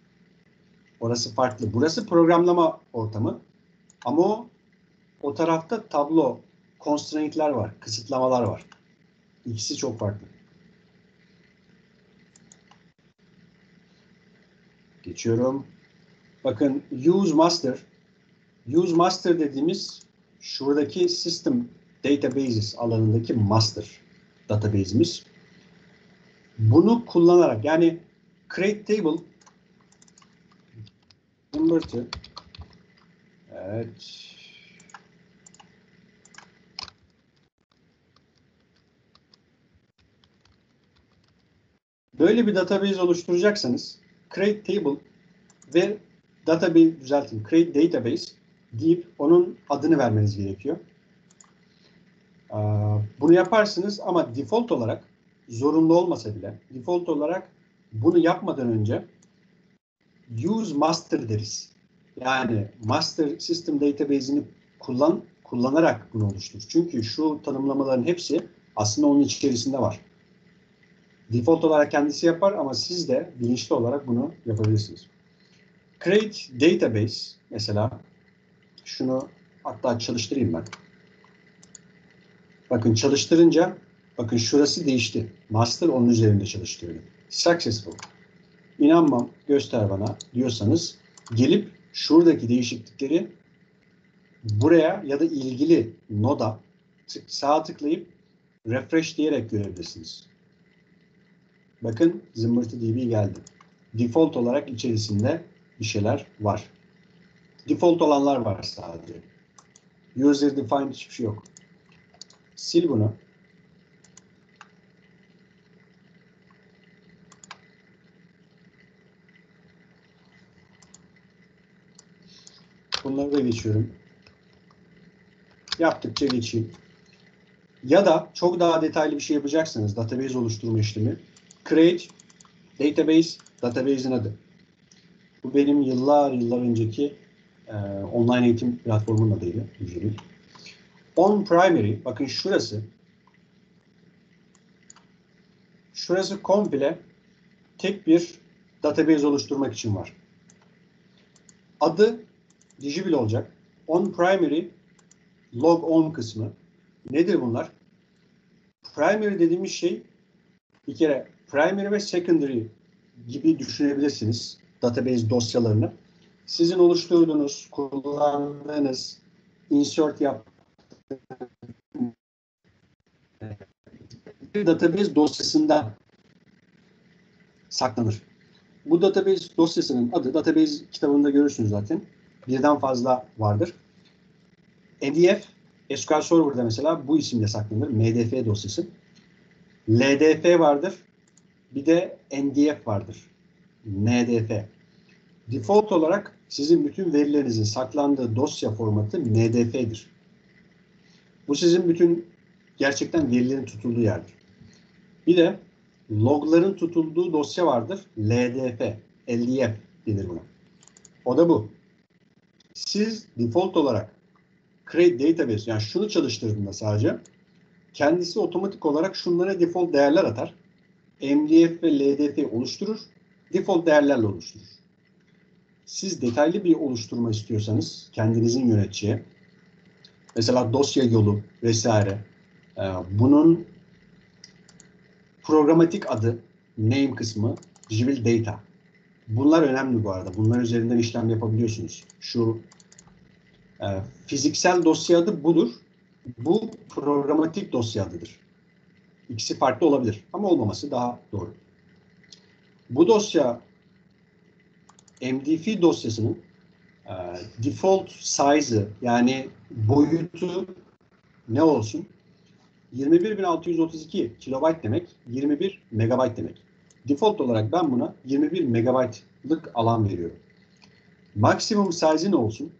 Orası farklı. Burası programlama ortamı. Ama o, o tarafta tablo, constraint'ler var, kısıtlamalar var. İkisi çok farklı. Geçiyorum. Bakın use master. Use master dediğimiz şuradaki system databases alanındaki master database'imiz. Bunu kullanarak yani create table Number Evet. Böyle bir database oluşturacaksanız create table ve database düzeltin. Create database deyip onun adını vermeniz gerekiyor. Bunu yaparsınız ama default olarak zorunlu olmasa bile default olarak bunu yapmadan önce use master deriz. Yani master system database'ini kullan kullanarak bunu oluştur. Çünkü şu tanımlamaların hepsi aslında onun içerisinde var. Default olarak kendisi yapar ama siz de bilinçli olarak bunu yapabilirsiniz. Create database mesela şunu hatta çalıştırayım ben. Bakın çalıştırınca bakın şurası değişti. Master onun üzerinde çalıştırıyor. Successful inanmam göster bana diyorsanız gelip şuradaki değişiklikleri buraya ya da ilgili noda sağa tıklayıp refresh diyerek görebilirsiniz. Bakın zımbırtı DB geldi. Default olarak içerisinde bir şeyler var. Default olanlar var sadece. User defined hiçbir şey yok. Sil bunu. Bunları da geçiyorum. Yaptıkça geçeyim. Ya da çok daha detaylı bir şey yapacaksanız database oluşturma işlemi. Create database, database'in adı. Bu benim yıllar yıllar önceki e, online eğitim platformunun adıydı. Ücretli. On primary, bakın şurası. Şurası komple tek bir database oluşturmak için var. Adı dijibil olacak. On primary log on kısmı. Nedir bunlar? Primary dediğimiz şey bir kere primary ve secondary gibi düşünebilirsiniz database dosyalarını. Sizin oluşturduğunuz, kullandığınız, insert yap database dosyasında saklanır. Bu database dosyasının adı database kitabında görürsünüz zaten birden fazla vardır. MDF, SQL Server'da mesela bu isimle saklanır. MDF dosyası. LDF vardır. Bir de NDF vardır. NDF. Default olarak sizin bütün verilerinizin saklandığı dosya formatı MDF'dir. Bu sizin bütün gerçekten verilerin tutulduğu yerdir. Bir de logların tutulduğu dosya vardır. LDF, LDF denir buna. O da bu siz default olarak create database yani şunu çalıştırdığında sadece kendisi otomatik olarak şunlara default değerler atar. MDF ve LDF oluşturur. Default değerlerle oluşturur. Siz detaylı bir oluşturma istiyorsanız kendinizin yöneteceği mesela dosya yolu vesaire e, bunun programatik adı name kısmı Jivil Data. Bunlar önemli bu arada. Bunlar üzerinden işlem yapabiliyorsunuz. Şu e, fiziksel dosya adı budur. Bu programatik dosya adıdır. İkisi farklı olabilir ama olmaması daha doğru. Bu dosya MDF dosyasının e, default size'ı yani boyutu ne olsun? 21632 kilobayt demek, 21 megabayt demek. Default olarak ben buna 21 megabaytlık alan veriyorum. Maksimum size ne olsun?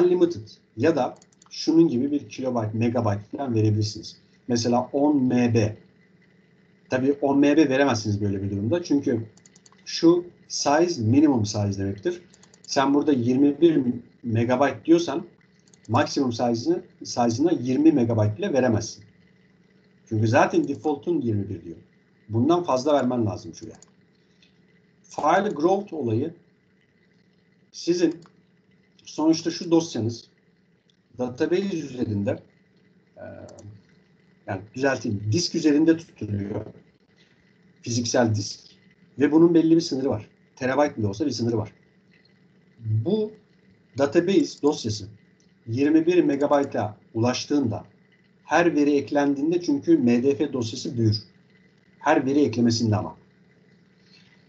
Unlimited ya da şunun gibi bir kilobayt, megabayt falan verebilirsiniz. Mesela 10 MB. Tabii 10 MB veremezsiniz böyle bir durumda. Çünkü şu size minimum size demektir. Sen burada 21 megabayt diyorsan maksimum size'ını size'ına 20 megabayt bile veremezsin. Çünkü zaten default'un 21 diyor. Bundan fazla vermen lazım şuraya. File growth olayı sizin sonuçta şu dosyanız database üzerinde yani düzelteyim disk üzerinde tutuluyor. Fiziksel disk ve bunun belli bir sınırı var. Terabayt bile olsa bir sınırı var. Bu database dosyası 21 megabayta ulaştığında her veri eklendiğinde çünkü MDF dosyası büyür. Her veri eklemesinde ama.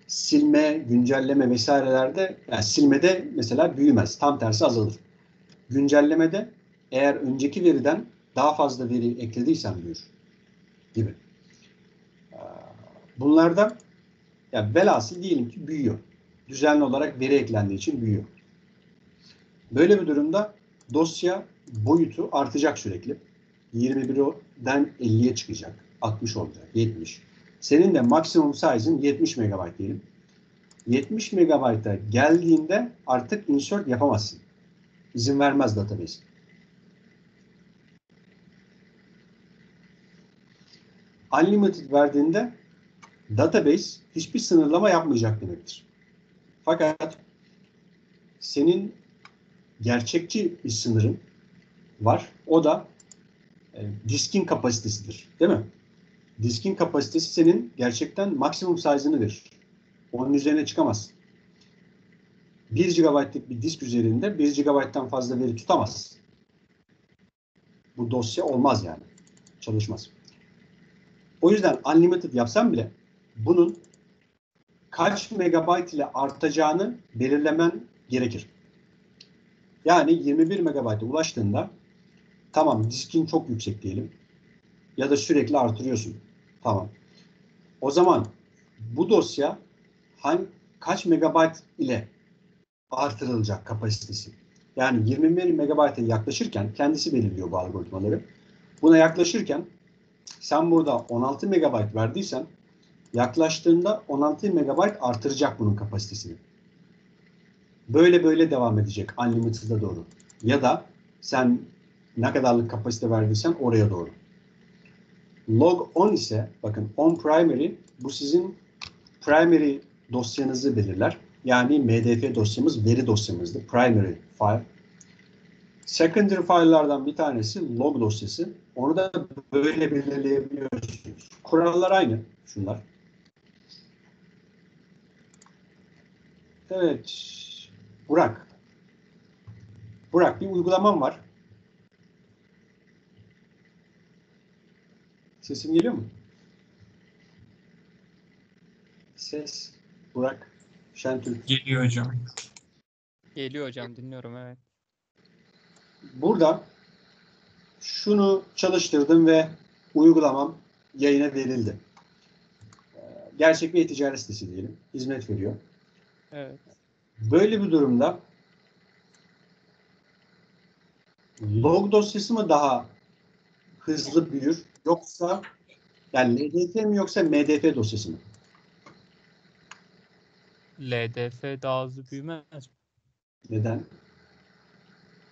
Silme, güncelleme vesairelerde yani silmede mesela büyümez. Tam tersi azalır. Güncellemede eğer önceki veriden daha fazla veri eklediysen büyür gibi. Bunlarda ya velhasıl diyelim ki büyüyor. Düzenli olarak veri eklendiği için büyüyor. Böyle bir durumda dosya boyutu artacak sürekli. 21'den 50'ye çıkacak. 60 olacak. 70. Senin de maksimum size'ın 70 MB diyelim. 70 MB'a geldiğinde artık insert yapamazsın. İzin vermez database. Unlimited verdiğinde database hiçbir sınırlama yapmayacak demektir. Fakat senin gerçekçi bir sınırın var. O da e, diskin kapasitesidir. Değil mi? Diskin kapasitesi senin gerçekten maksimum size'ını verir. Onun üzerine çıkamaz. 1 GB'lık bir disk üzerinde 1 GB'dan fazla veri tutamaz. Bu dosya olmaz yani. Çalışmaz. O yüzden unlimited yapsam bile bunun kaç megabayt ile artacağını belirlemen gerekir. Yani 21 megabayta ulaştığında tamam diskin çok yüksek diyelim ya da sürekli artırıyorsun. Tamam. O zaman bu dosya hangi kaç megabayt ile artırılacak kapasitesi? Yani 21 megabayta yaklaşırken kendisi belirliyor bu algoritmaları. Buna yaklaşırken sen burada 16 megabayt verdiysen yaklaştığında 16 megabayt artıracak bunun kapasitesini. Böyle böyle devam edecek unlimited'a doğru. Ya da sen ne kadarlık kapasite verdiysen oraya doğru. Log 10 ise bakın on primary bu sizin primary dosyanızı belirler. Yani MDF dosyamız veri dosyamızdı. Primary file. Secondary file'lardan bir tanesi log dosyası. Onu da böyle belirleyebiliyorsunuz. Kurallar aynı şunlar. Evet. Burak. Burak bir uygulamam var. Sesim geliyor mu? Ses. Burak. Şentürk.
Geliyor hocam.
Geliyor hocam dinliyorum evet.
Burada şunu çalıştırdım ve uygulamam yayına verildi. Ee, Gerçek bir e-ticaret sitesi diyelim. Hizmet veriyor.
Evet.
Böyle bir durumda log dosyası mı daha hızlı büyür yoksa yani LDF mi yoksa MDF dosyası mı?
LDF daha hızlı büyümez.
Neden?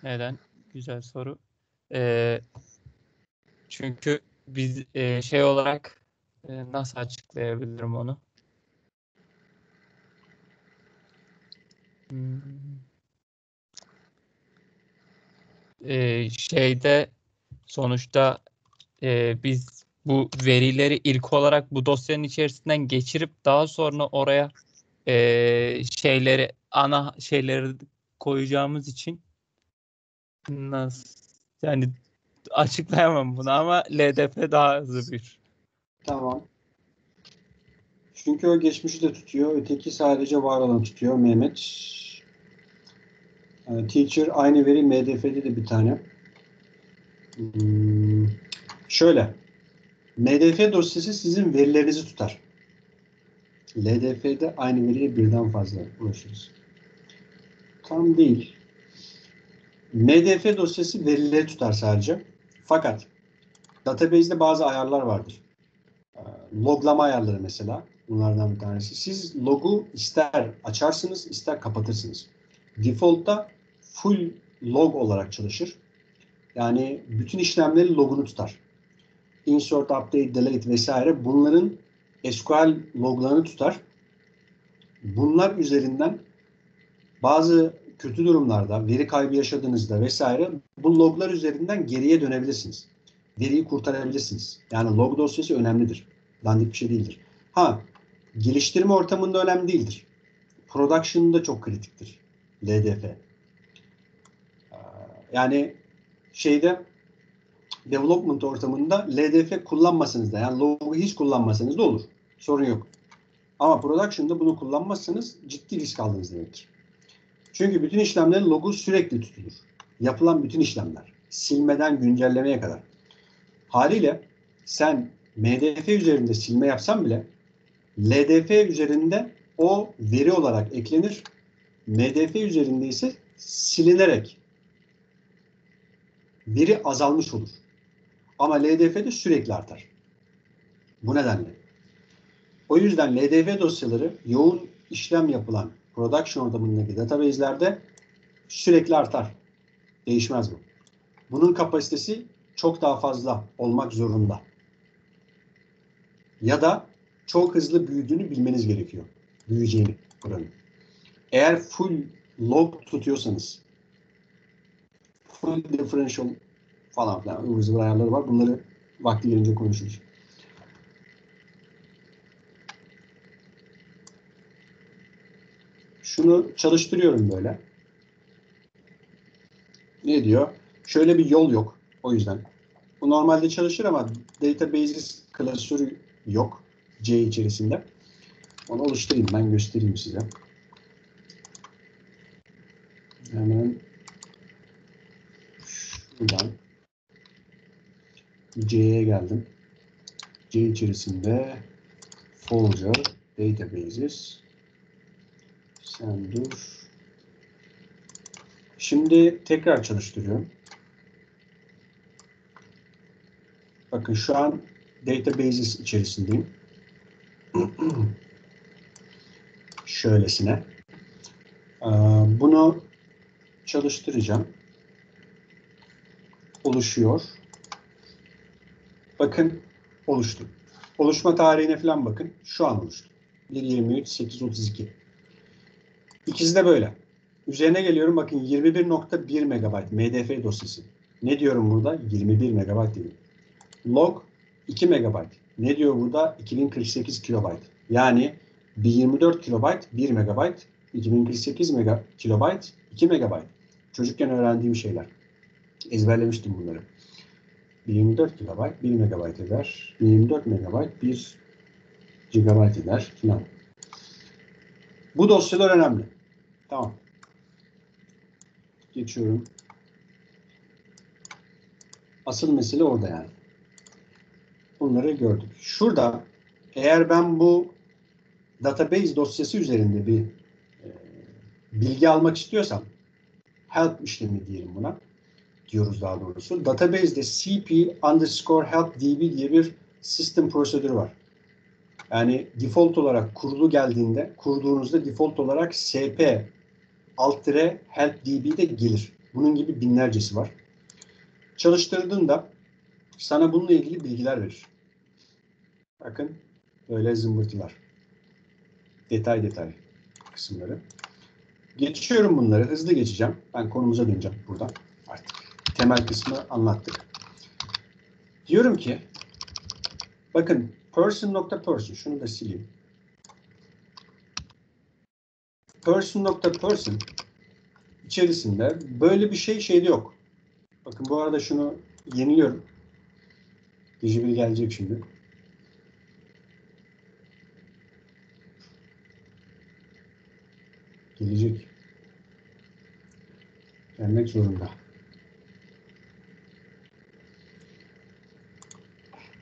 Neden? Güzel soru. Ee, çünkü biz e, şey olarak e, nasıl açıklayabilirim onu? Hmm. Şeyde sonuçta e, biz bu verileri ilk olarak bu dosyanın içerisinden geçirip daha sonra oraya e, şeyleri ana şeyleri koyacağımız için nasıl yani açıklayamam bunu ama LDF daha hızlı bir.
Tamam. Çünkü o geçmişi de tutuyor. Öteki sadece var olanı tutuyor. Mehmet. Yani teacher aynı veri MDF'de de bir tane. Hmm, şöyle. MDF dosyası sizin verilerinizi tutar. LDF'de aynı veriye birden fazla ulaşırız. Tam değil. MDF dosyası verileri tutar sadece. Fakat database'de bazı ayarlar vardır. Ee, Loglama ayarları mesela bunlardan bir tanesi. Siz logu ister açarsınız ister kapatırsınız. Default'ta full log olarak çalışır. Yani bütün işlemleri logunu tutar. Insert, update, delete vesaire bunların SQL loglarını tutar. Bunlar üzerinden bazı kötü durumlarda, veri kaybı yaşadığınızda vesaire bu loglar üzerinden geriye dönebilirsiniz. Veriyi kurtarabilirsiniz. Yani log dosyası önemlidir. Dandik bir şey değildir. Ha, geliştirme ortamında önemli değildir. Production'da çok kritiktir. LDF. Ee, Yani şeyde development ortamında LDF kullanmasanız da yani logu hiç kullanmasanız da olur. Sorun yok. Ama production'da bunu kullanmazsanız ciddi risk aldınız demektir. Çünkü bütün işlemlerin logu sürekli tutulur. Yapılan bütün işlemler. Silmeden güncellemeye kadar. Haliyle sen MDF üzerinde silme yapsan bile LDF üzerinde o veri olarak eklenir. MDF üzerinde ise silinerek veri azalmış olur. Ama LDF'de sürekli artar. Bu nedenle. O yüzden LDF dosyaları yoğun işlem yapılan production ortamındaki database'lerde sürekli artar. Değişmez bu. Bunun kapasitesi çok daha fazla olmak zorunda. Ya da çok hızlı büyüdüğünü bilmeniz gerekiyor. Büyüyeceğini buranın. Eğer full log tutuyorsanız full differential falan filan ıvır ayarları var. Bunları vakti gelince konuşuruz. Şunu çalıştırıyorum böyle. Ne diyor? Şöyle bir yol yok. O yüzden. Bu normalde çalışır ama databases klasörü yok. C içerisinde. Onu oluşturayım. Ben göstereyim size. Hemen şuradan C'ye geldim. C içerisinde folder databases sen dur. Şimdi tekrar çalıştırıyorum. Bakın şu an databases içerisindeyim. Şöylesine. Ee, Bunu çalıştıracağım. Oluşuyor. Bakın oluştu. Oluşma tarihine falan bakın. Şu an oluştu. 1.23.832. İkisi de böyle. Üzerine geliyorum bakın 21.1 MB MDF dosyası. Ne diyorum burada? 21 MB değil. Log 2 MB. Ne diyor burada? 2048 KB. Yani 1024 KB 1 MB, 2048 MB, KB 2 MB. Çocukken öğrendiğim şeyler. Ezberlemiştim bunları. 1024 KB 1 MB eder. 1024 MB 1 GB eder filan. Bu dosyalar önemli. Tamam. Geçiyorum. Asıl mesele orada yani. Bunları gördük. Şurada eğer ben bu database dosyası üzerinde bir e, bilgi almak istiyorsam help işlemi diyelim buna diyoruz daha doğrusu. Database'de cp underscore help db diye bir sistem prosedürü var. Yani default olarak kurulu geldiğinde kurduğunuzda default olarak sp alt tire help db de gelir. Bunun gibi binlercesi var. Çalıştırdığında sana bununla ilgili bilgiler verir. Bakın böyle zımbırtılar. Detay detay kısımları. Geçiyorum bunları. Hızlı geçeceğim. Ben konumuza döneceğim buradan. Artık temel kısmı anlattık. Diyorum ki bakın person nokta person şunu da sileyim. Person nokta person içerisinde böyle bir şey şeyde yok. Bakın bu arada şunu yeniliyorum. Dijibil gelecek şimdi. Gelecek. Gelmek zorunda.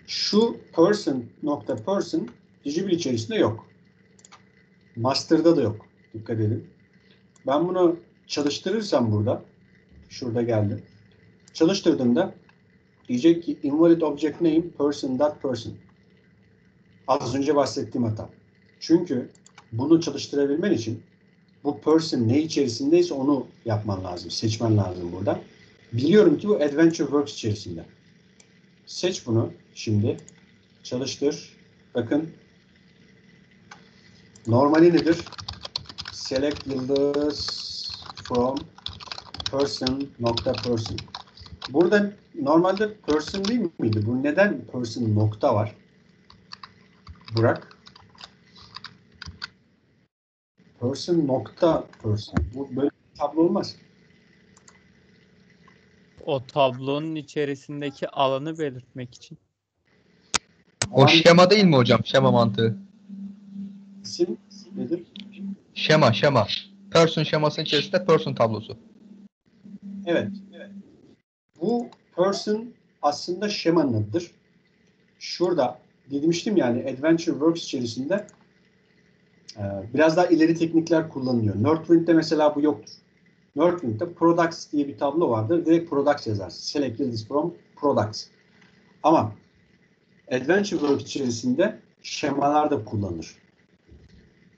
Şu person nokta person Dijibil içerisinde yok. Master'da da yok. Dikkat edin. Ben bunu çalıştırırsam burada şurada geldi. Çalıştırdığımda diyecek ki invalid object name person dot person. Az önce bahsettiğim hata. Çünkü bunu çalıştırabilmen için bu person ne içerisindeyse onu yapman lazım. Seçmen lazım burada. Biliyorum ki bu Adventure Works içerisinde. Seç bunu şimdi. Çalıştır. Bakın. Normali nedir? Select yıldız from person nokta person. Burada normalde person değil miydi? Bu neden person nokta var? Burak. Person nokta person. Bu böyle bir tablo olmaz.
O tablonun içerisindeki alanı belirtmek için.
O şema değil mi hocam? Şema mantığı.
İsim nedir?
Şema, şema. Person şemasının içerisinde person tablosu.
Evet. evet. Bu person aslında şemanın adıdır. Şurada demiştim yani Adventure Works içerisinde e, biraz daha ileri teknikler kullanılıyor. Northwind'de mesela bu yoktur. Northwind'de products diye bir tablo vardır. Direkt products yazarsın. Select yıldız from products. Ama Adventure Works içerisinde şemalar da kullanılır.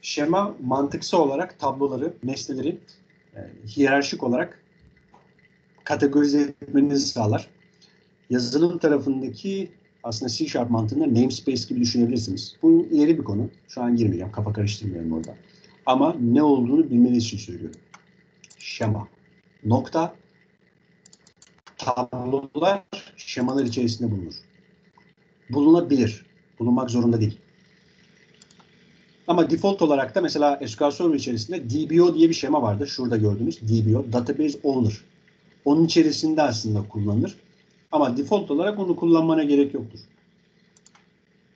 Şema mantıksal olarak tabloları, nesneleri e, hiyerarşik olarak kategorize etmenizi sağlar. Yazılım tarafındaki aslında C Sharp mantığında namespace gibi düşünebilirsiniz. Bu ileri bir konu. Şu an girmeyeceğim. Kafa karıştırmıyorum orada. Ama ne olduğunu bilmeniz için söylüyorum. Şema. Nokta. Tablolar şemalar içerisinde bulunur. Bulunabilir. Bulunmak zorunda değil. Ama default olarak da mesela SQL Server içerisinde DBO diye bir şema vardır. Şurada gördüğünüz DBO, Database Owner. Onun içerisinde aslında kullanılır. Ama default olarak onu kullanmana gerek yoktur.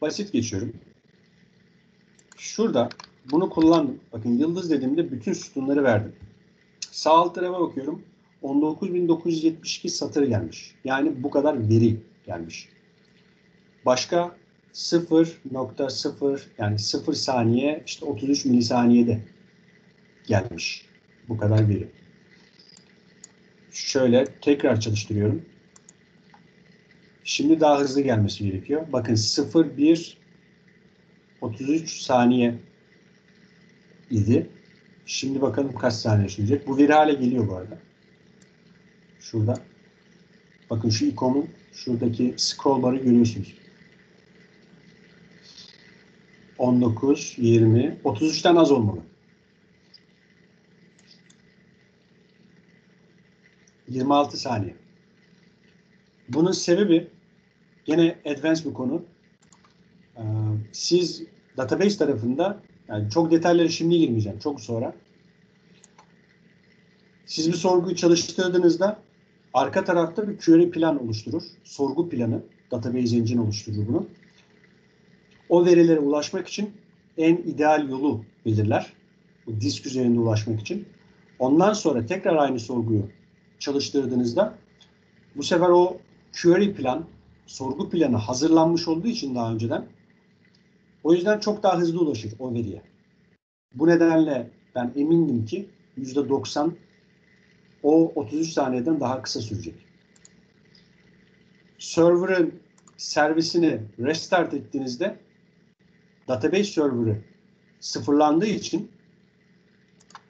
Basit geçiyorum. Şurada bunu kullandım. Bakın yıldız dediğimde bütün sütunları verdim. Sağ alt tarafa bakıyorum. 19.972 satır gelmiş. Yani bu kadar veri gelmiş. Başka 0.0 yani 0 saniye işte 33 milisaniyede gelmiş. Bu kadar veri. Şöyle tekrar çalıştırıyorum. Şimdi daha hızlı gelmesi gerekiyor. Bakın 0 1 33 saniye idi. Şimdi bakalım kaç saniye sürecek. Bu veri hale geliyor bu arada. Şurada. Bakın şu ikonun şuradaki scroll barı görüyorsunuz. 19, 20, 33'ten az olmalı. 26 saniye. Bunun sebebi gene advanced bir konu. Ee, Siz database tarafında yani çok detaylara şimdi girmeyeceğim. Çok sonra. Siz bir sorguyu çalıştırdığınızda arka tarafta bir query plan oluşturur. Sorgu planı. Database engine oluşturur bunu. O verilere ulaşmak için en ideal yolu belirler. Bu disk üzerinde ulaşmak için. Ondan sonra tekrar aynı sorguyu çalıştırdığınızda bu sefer o query plan, sorgu planı hazırlanmış olduğu için daha önceden o yüzden çok daha hızlı ulaşır o veriye. Bu nedenle ben emindim ki %90 o 33 saniyeden daha kısa sürecek. Server'ın servisini restart ettiğinizde database server'ı sıfırlandığı için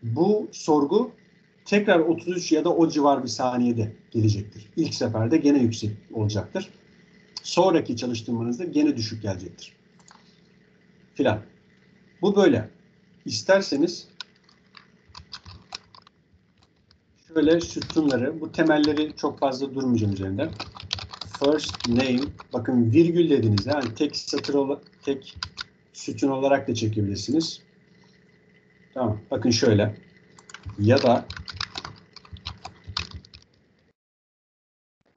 bu sorgu tekrar 33 ya da o civar bir saniyede gelecektir. İlk seferde gene yüksek olacaktır. Sonraki çalıştırmanızda gene düşük gelecektir. Filan. Bu böyle. İsterseniz şöyle sütunları, bu temelleri çok fazla durmayacağım üzerinde. First name, bakın virgül dediğinizde yani tek satır tek sütun olarak da çekebilirsiniz. Tamam. Bakın şöyle. Ya da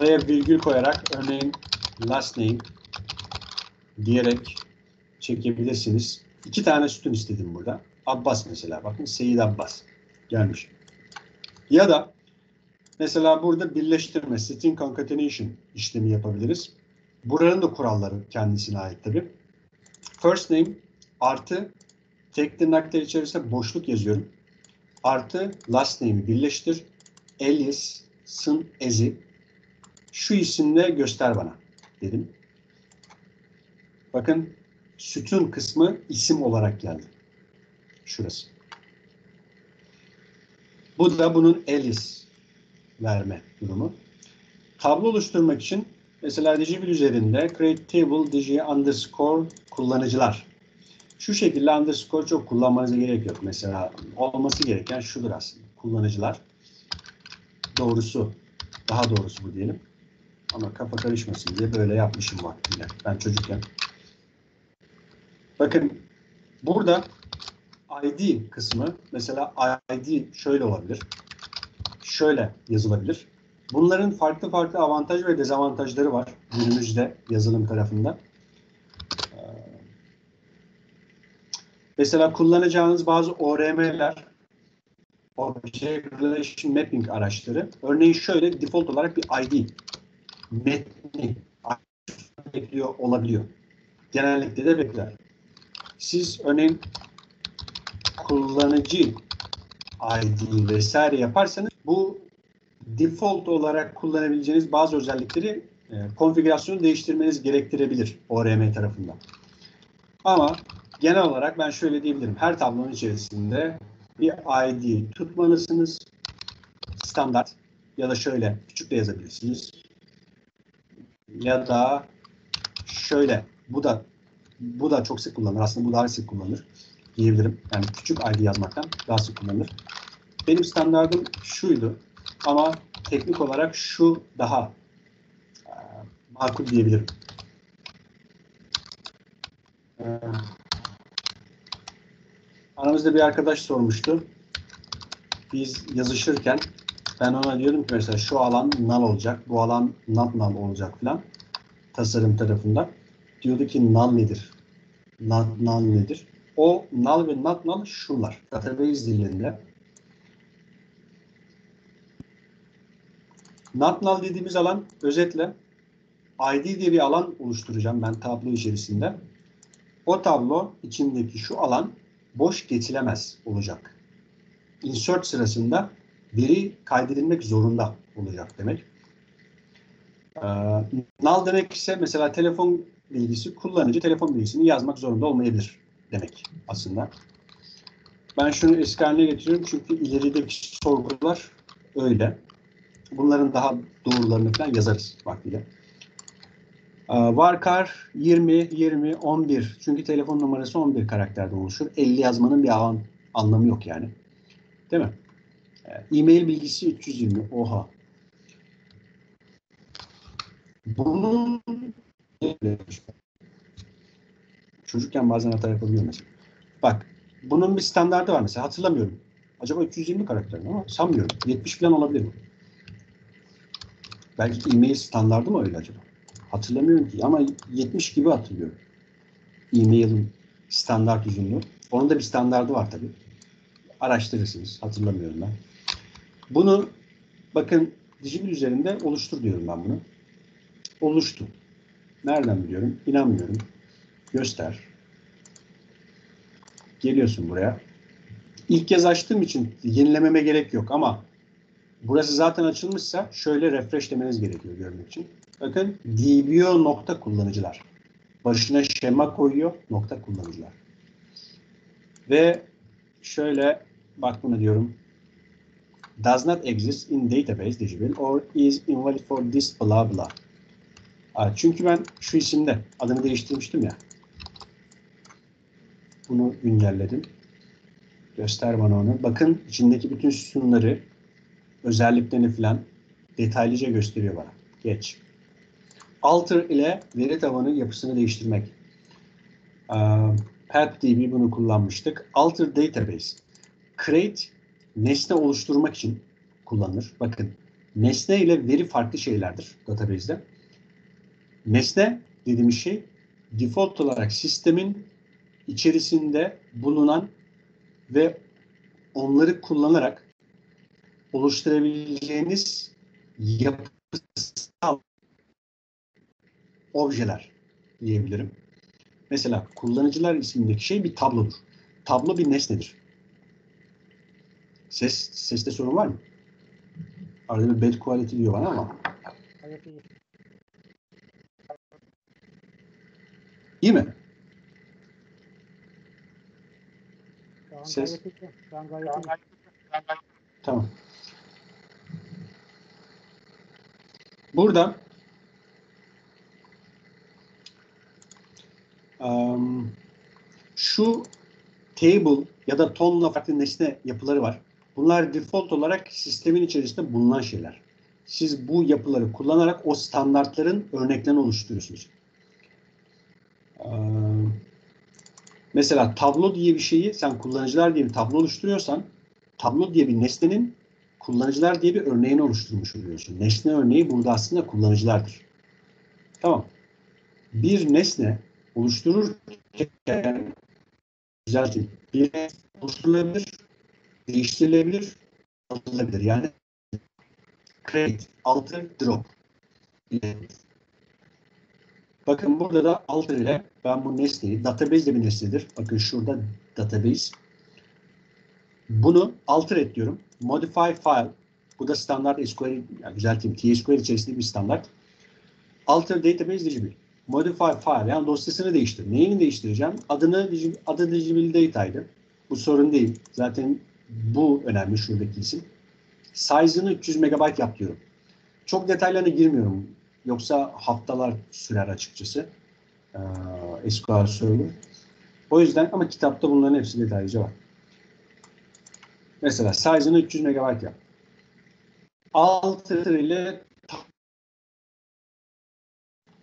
buraya virgül koyarak örneğin last name diyerek çekebilirsiniz. İki tane sütun istedim burada. Abbas mesela. Bakın Seyit Abbas gelmiş. Ya da mesela burada birleştirme, string concatenation işlemi yapabiliriz. Buranın da kuralları kendisine ait tabii. First name artı tek tırnaklar içerisinde boşluk yazıyorum. artı last name'i birleştir. Elias'ın ezi şu isimle göster bana dedim. Bakın sütun kısmı isim olarak geldi. Şurası. Bu da bunun Alice verme durumu. Tablo oluşturmak için mesela Digibil üzerinde create table digi underscore kullanıcılar. Şu şekilde underscore çok kullanmanıza gerek yok. Mesela olması gereken şudur aslında. Kullanıcılar. Doğrusu, daha doğrusu bu diyelim. Ama kafa karışmasın diye böyle yapmışım vaktiyle. Ben çocukken. Bakın burada ID kısmı mesela ID şöyle olabilir. Şöyle yazılabilir. Bunların farklı farklı avantaj ve dezavantajları var günümüzde yazılım tarafında. Ee, Mesela kullanacağınız bazı ORM'ler Object Relation Mapping araçları. Örneğin şöyle default olarak bir ID metni bekliyor olabiliyor. Genellikle de bekler. Siz örneğin kullanıcı ID vesaire yaparsanız bu default olarak kullanabileceğiniz bazı özellikleri e, konfigürasyonu değiştirmeniz gerektirebilir ORM tarafından. Ama genel olarak ben şöyle diyebilirim. Her tablonun içerisinde bir ID tutmalısınız. Standart ya da şöyle küçük de yazabilirsiniz. Ya da şöyle bu da bu da çok sık kullanılır. Aslında bu daha sık kullanılır diyebilirim. Yani küçük ID yazmaktan daha sık kullanılır. Benim standardım şuydu ama teknik olarak şu daha e, makul diyebilirim. E, aramızda bir arkadaş sormuştu. Biz yazışırken ben ona diyordum ki mesela şu alan null olacak, bu alan not null olacak falan tasarım tarafında. Diyordu ki null nedir? Not nedir? O null ve not null şunlar. Database dilinde. Not dediğimiz alan özetle ID diye bir alan oluşturacağım ben tablo içerisinde. O tablo içindeki şu alan boş geçilemez olacak. Insert sırasında veri kaydedilmek zorunda olacak demek. Ee, null demek ise mesela telefon bilgisi kullanıcı telefon bilgisini yazmak zorunda olmayabilir demek aslında. Ben şunu eski haline getiriyorum çünkü ilerideki sorgular öyle. Bunların daha doğrularını falan yazarız vaktiyle. Varkar 20, 20, 11. Çünkü telefon numarası 11 karakterden oluşur. 50 yazmanın bir an, anlamı yok yani. Değil mi? Ee, E-mail bilgisi 320. Oha. Bunun çocukken bazen hata yapabiliyor mesela. Bak bunun bir standardı var mesela hatırlamıyorum. Acaba 320 karakter mi ama sanmıyorum. 70 falan olabilir mi? Belki e-mail standardı mı öyle acaba? Hatırlamıyorum ki ama 70 gibi hatırlıyorum. E-mail'in standart uzunluğu. Onun da bir standardı var tabii. Araştırırsınız. Hatırlamıyorum ben. Bunu bakın Digibil üzerinde oluştur diyorum ben bunu. Oluştu. Nereden biliyorum? İnanmıyorum. Göster. Geliyorsun buraya. İlk kez açtığım için yenilememe gerek yok ama burası zaten açılmışsa şöyle refresh demeniz gerekiyor görmek için. Bakın DBO nokta kullanıcılar. Başına şema koyuyor nokta kullanıcılar. Ve şöyle bak bunu diyorum. Does not exist in database digital or is invalid for this blah blah. Aa, Çünkü ben şu isimde adını değiştirmiştim ya. Bunu güncelledim. Göster bana onu. Bakın içindeki bütün sütunları, özelliklerini falan detaylıca gösteriyor bana. Geç. Alter ile veri tabanı yapısını değiştirmek. PathDB bunu kullanmıştık. Alter Database. Create nesne oluşturmak için kullanılır. Bakın nesne ile veri farklı şeylerdir database'de. Nesne dediğimiz şey default olarak sistemin içerisinde bulunan ve onları kullanarak oluşturabileceğiniz yapısal objeler diyebilirim. Mesela kullanıcılar ismindeki şey bir tablodur. Tablo bir nesnedir. Ses seste sorun var mı? Arada bir bad quality diyor bana ama.
İyi.
Mi?
Şu an gayet iyi. Şu an gayet iyi.
Tamam. Burada em, şu table ya da tonla farklı nesne yapıları var. Bunlar default olarak sistemin içerisinde bulunan şeyler. Siz bu yapıları kullanarak o standartların örneklerini oluşturuyorsunuz. Em, Mesela tablo diye bir şeyi sen kullanıcılar diye bir tablo oluşturuyorsan tablo diye bir nesnenin kullanıcılar diye bir örneğini oluşturmuş oluyorsun. Nesne örneği burada aslında kullanıcılardır. Tamam. Bir nesne oluştururken güzel değil. Bir oluşturulabilir, değiştirilebilir, atılabilir. Yani create, alter, drop. Bakın burada da alter ile ben bu nesneyi, database de bir nesnedir. Bakın şurada database. Bunu alter et diyorum. Modify file. Bu da standart SQL, yani düzelteyim, TSQL içerisinde bir standart. Alter database digibil. Modify file yani dosyasını değiştir. Neyini değiştireceğim? Adını adı digibil data'ydı. Bu sorun değil. Zaten bu önemli şuradaki isim. Size'ını 300 MB yap diyorum. Çok detaylarına girmiyorum. Yoksa haftalar sürer açıkçası. Ee, SQL Server. O yüzden ama kitapta bunların hepsi detaylıca var. Mesela size'ını 300 MB yap. Alter ile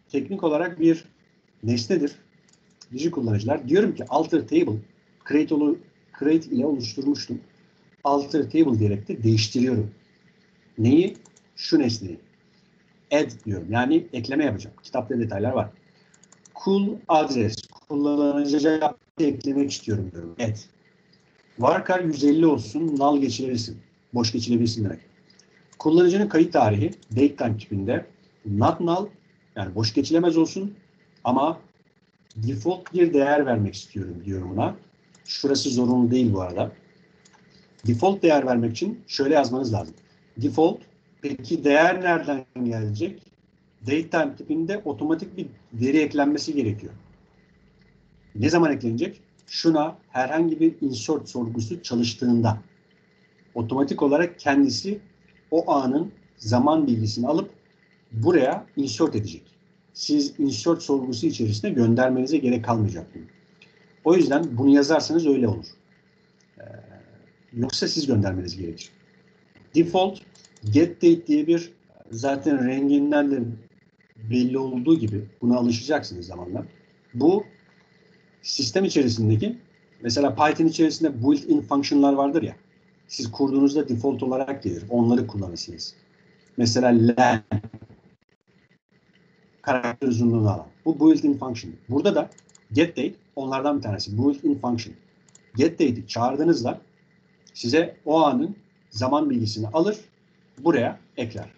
teknik olarak bir nesnedir. Digi kullanıcılar. Diyorum ki alter table create, olu, create ile oluşturmuştum. Alter table diyerek de değiştiriyorum. Neyi? Şu nesneyi. Add diyorum. Yani ekleme yapacağım. Kitapta detaylar var. Cool adres. Kullanıcıya eklemek istiyorum diyorum. Add. Varkar 150 olsun, null geçirebilirsin. Boş geçirebilirsin demek. Kullanıcının kayıt tarihi datetime tipinde not null yani boş geçilemez olsun ama default bir değer vermek istiyorum diyorum buna. Şurası zorunlu değil bu arada. Default değer vermek için şöyle yazmanız lazım. Default peki değer nereden gelecek? Datetime tipinde otomatik bir veri eklenmesi gerekiyor. Ne zaman eklenecek? Şuna herhangi bir insert sorgusu çalıştığında otomatik olarak kendisi o anın zaman bilgisini alıp buraya insert edecek. Siz insert sorgusu içerisinde göndermenize gerek kalmayacak. O yüzden bunu yazarsanız öyle olur. Ee, yoksa siz göndermeniz gerekir. Default get date diye bir zaten renginden de belli olduğu gibi buna alışacaksınız zamanla. Bu sistem içerisindeki mesela Python içerisinde built-in function'lar vardır ya. Siz kurduğunuzda default olarak gelir. Onları kullanırsınız. Mesela len karakter uzunluğunu alan. Bu built-in function. Burada da get date onlardan bir tanesi. Built-in function. Get date'i çağırdığınızda size o anın zaman bilgisini alır, buraya ekler.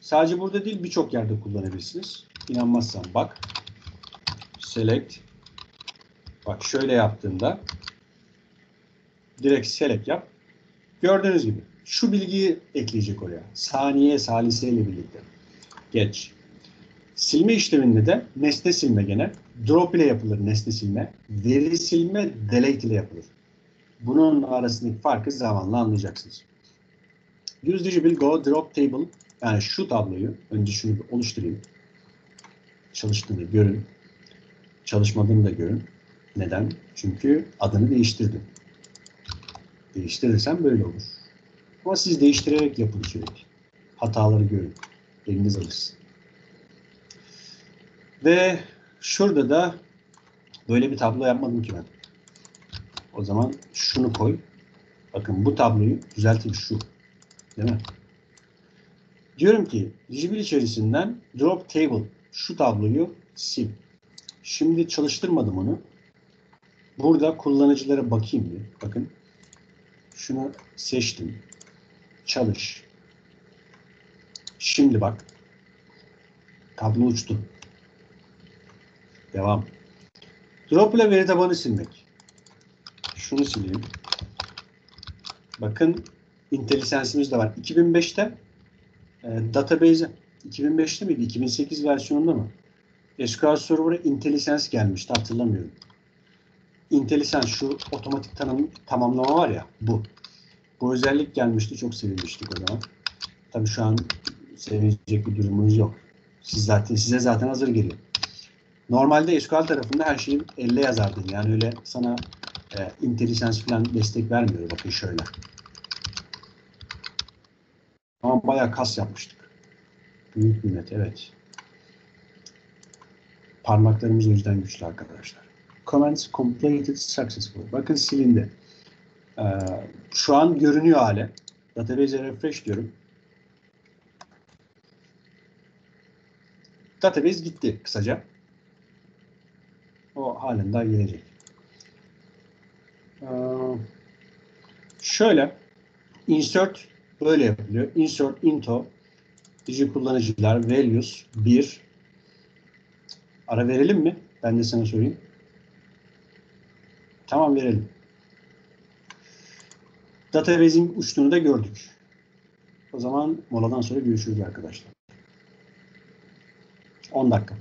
Sadece burada değil birçok yerde kullanabilirsiniz. İnanmazsan bak. Select. Bak şöyle yaptığında direkt select yap. Gördüğünüz gibi şu bilgiyi ekleyecek oraya. Saniye salise ile birlikte. Geç. Silme işleminde de nesne silme gene. Drop ile yapılır nesne silme. Veri silme delete ile yapılır. Bunun arasındaki farkı zamanla anlayacaksınız. Use Digital Go Drop Table yani şu tabloyu önce şunu bir oluşturayım. Çalıştığını görün. Çalışmadığını da görün. Neden? Çünkü adını değiştirdim. Değiştirirsem böyle olur. Ama siz değiştirerek yapın sürekli. Hataları görün. Eliniz alışsın. Ve şurada da böyle bir tablo yapmadım ki ben. O zaman şunu koy. Bakın bu tabloyu düzeltin şu. Değil mi? Diyorum ki Digibil içerisinden drop table şu tabloyu sil. Şimdi çalıştırmadım onu. Burada kullanıcılara bakayım bir. Bakın. Şunu seçtim. Çalış. Şimdi bak. Tablo uçtu. Devam. Drop ile veri tabanı silmek. Şunu sileyim. Bakın IntelliSense'imiz de var. 2005'te e, database'e 2005'te miydi? 2008 versiyonunda mı? SQL Server'a IntelliSense gelmişti. Hatırlamıyorum. IntelliSense şu otomatik tanım, tamamlama var ya bu. Bu özellik gelmişti. Çok sevinmiştik o zaman. Tabii şu an sevinecek bir durumumuz yok. Siz zaten size zaten hazır geliyor. Normalde SQL tarafında her şeyi elle yazardın. Yani öyle sana e, IntelliSense falan destek vermiyor. Bakın şöyle. Ama bayağı kas yapmıştık. Büyük millet, evet. Parmaklarımız o yüzden güçlü arkadaşlar. Comments completed successful. Bakın silindi. Ee, şu an görünüyor hale. Database'e refresh diyorum. Database gitti kısaca. O halen daha gelecek. Ee, şöyle insert böyle yapılıyor. Insert into dici kullanıcılar values 1 ara verelim mi? Ben de sana söyleyeyim. Tamam verelim. Database'in uçtuğunu da gördük. O zaman moladan sonra görüşürüz arkadaşlar. 10 dakika.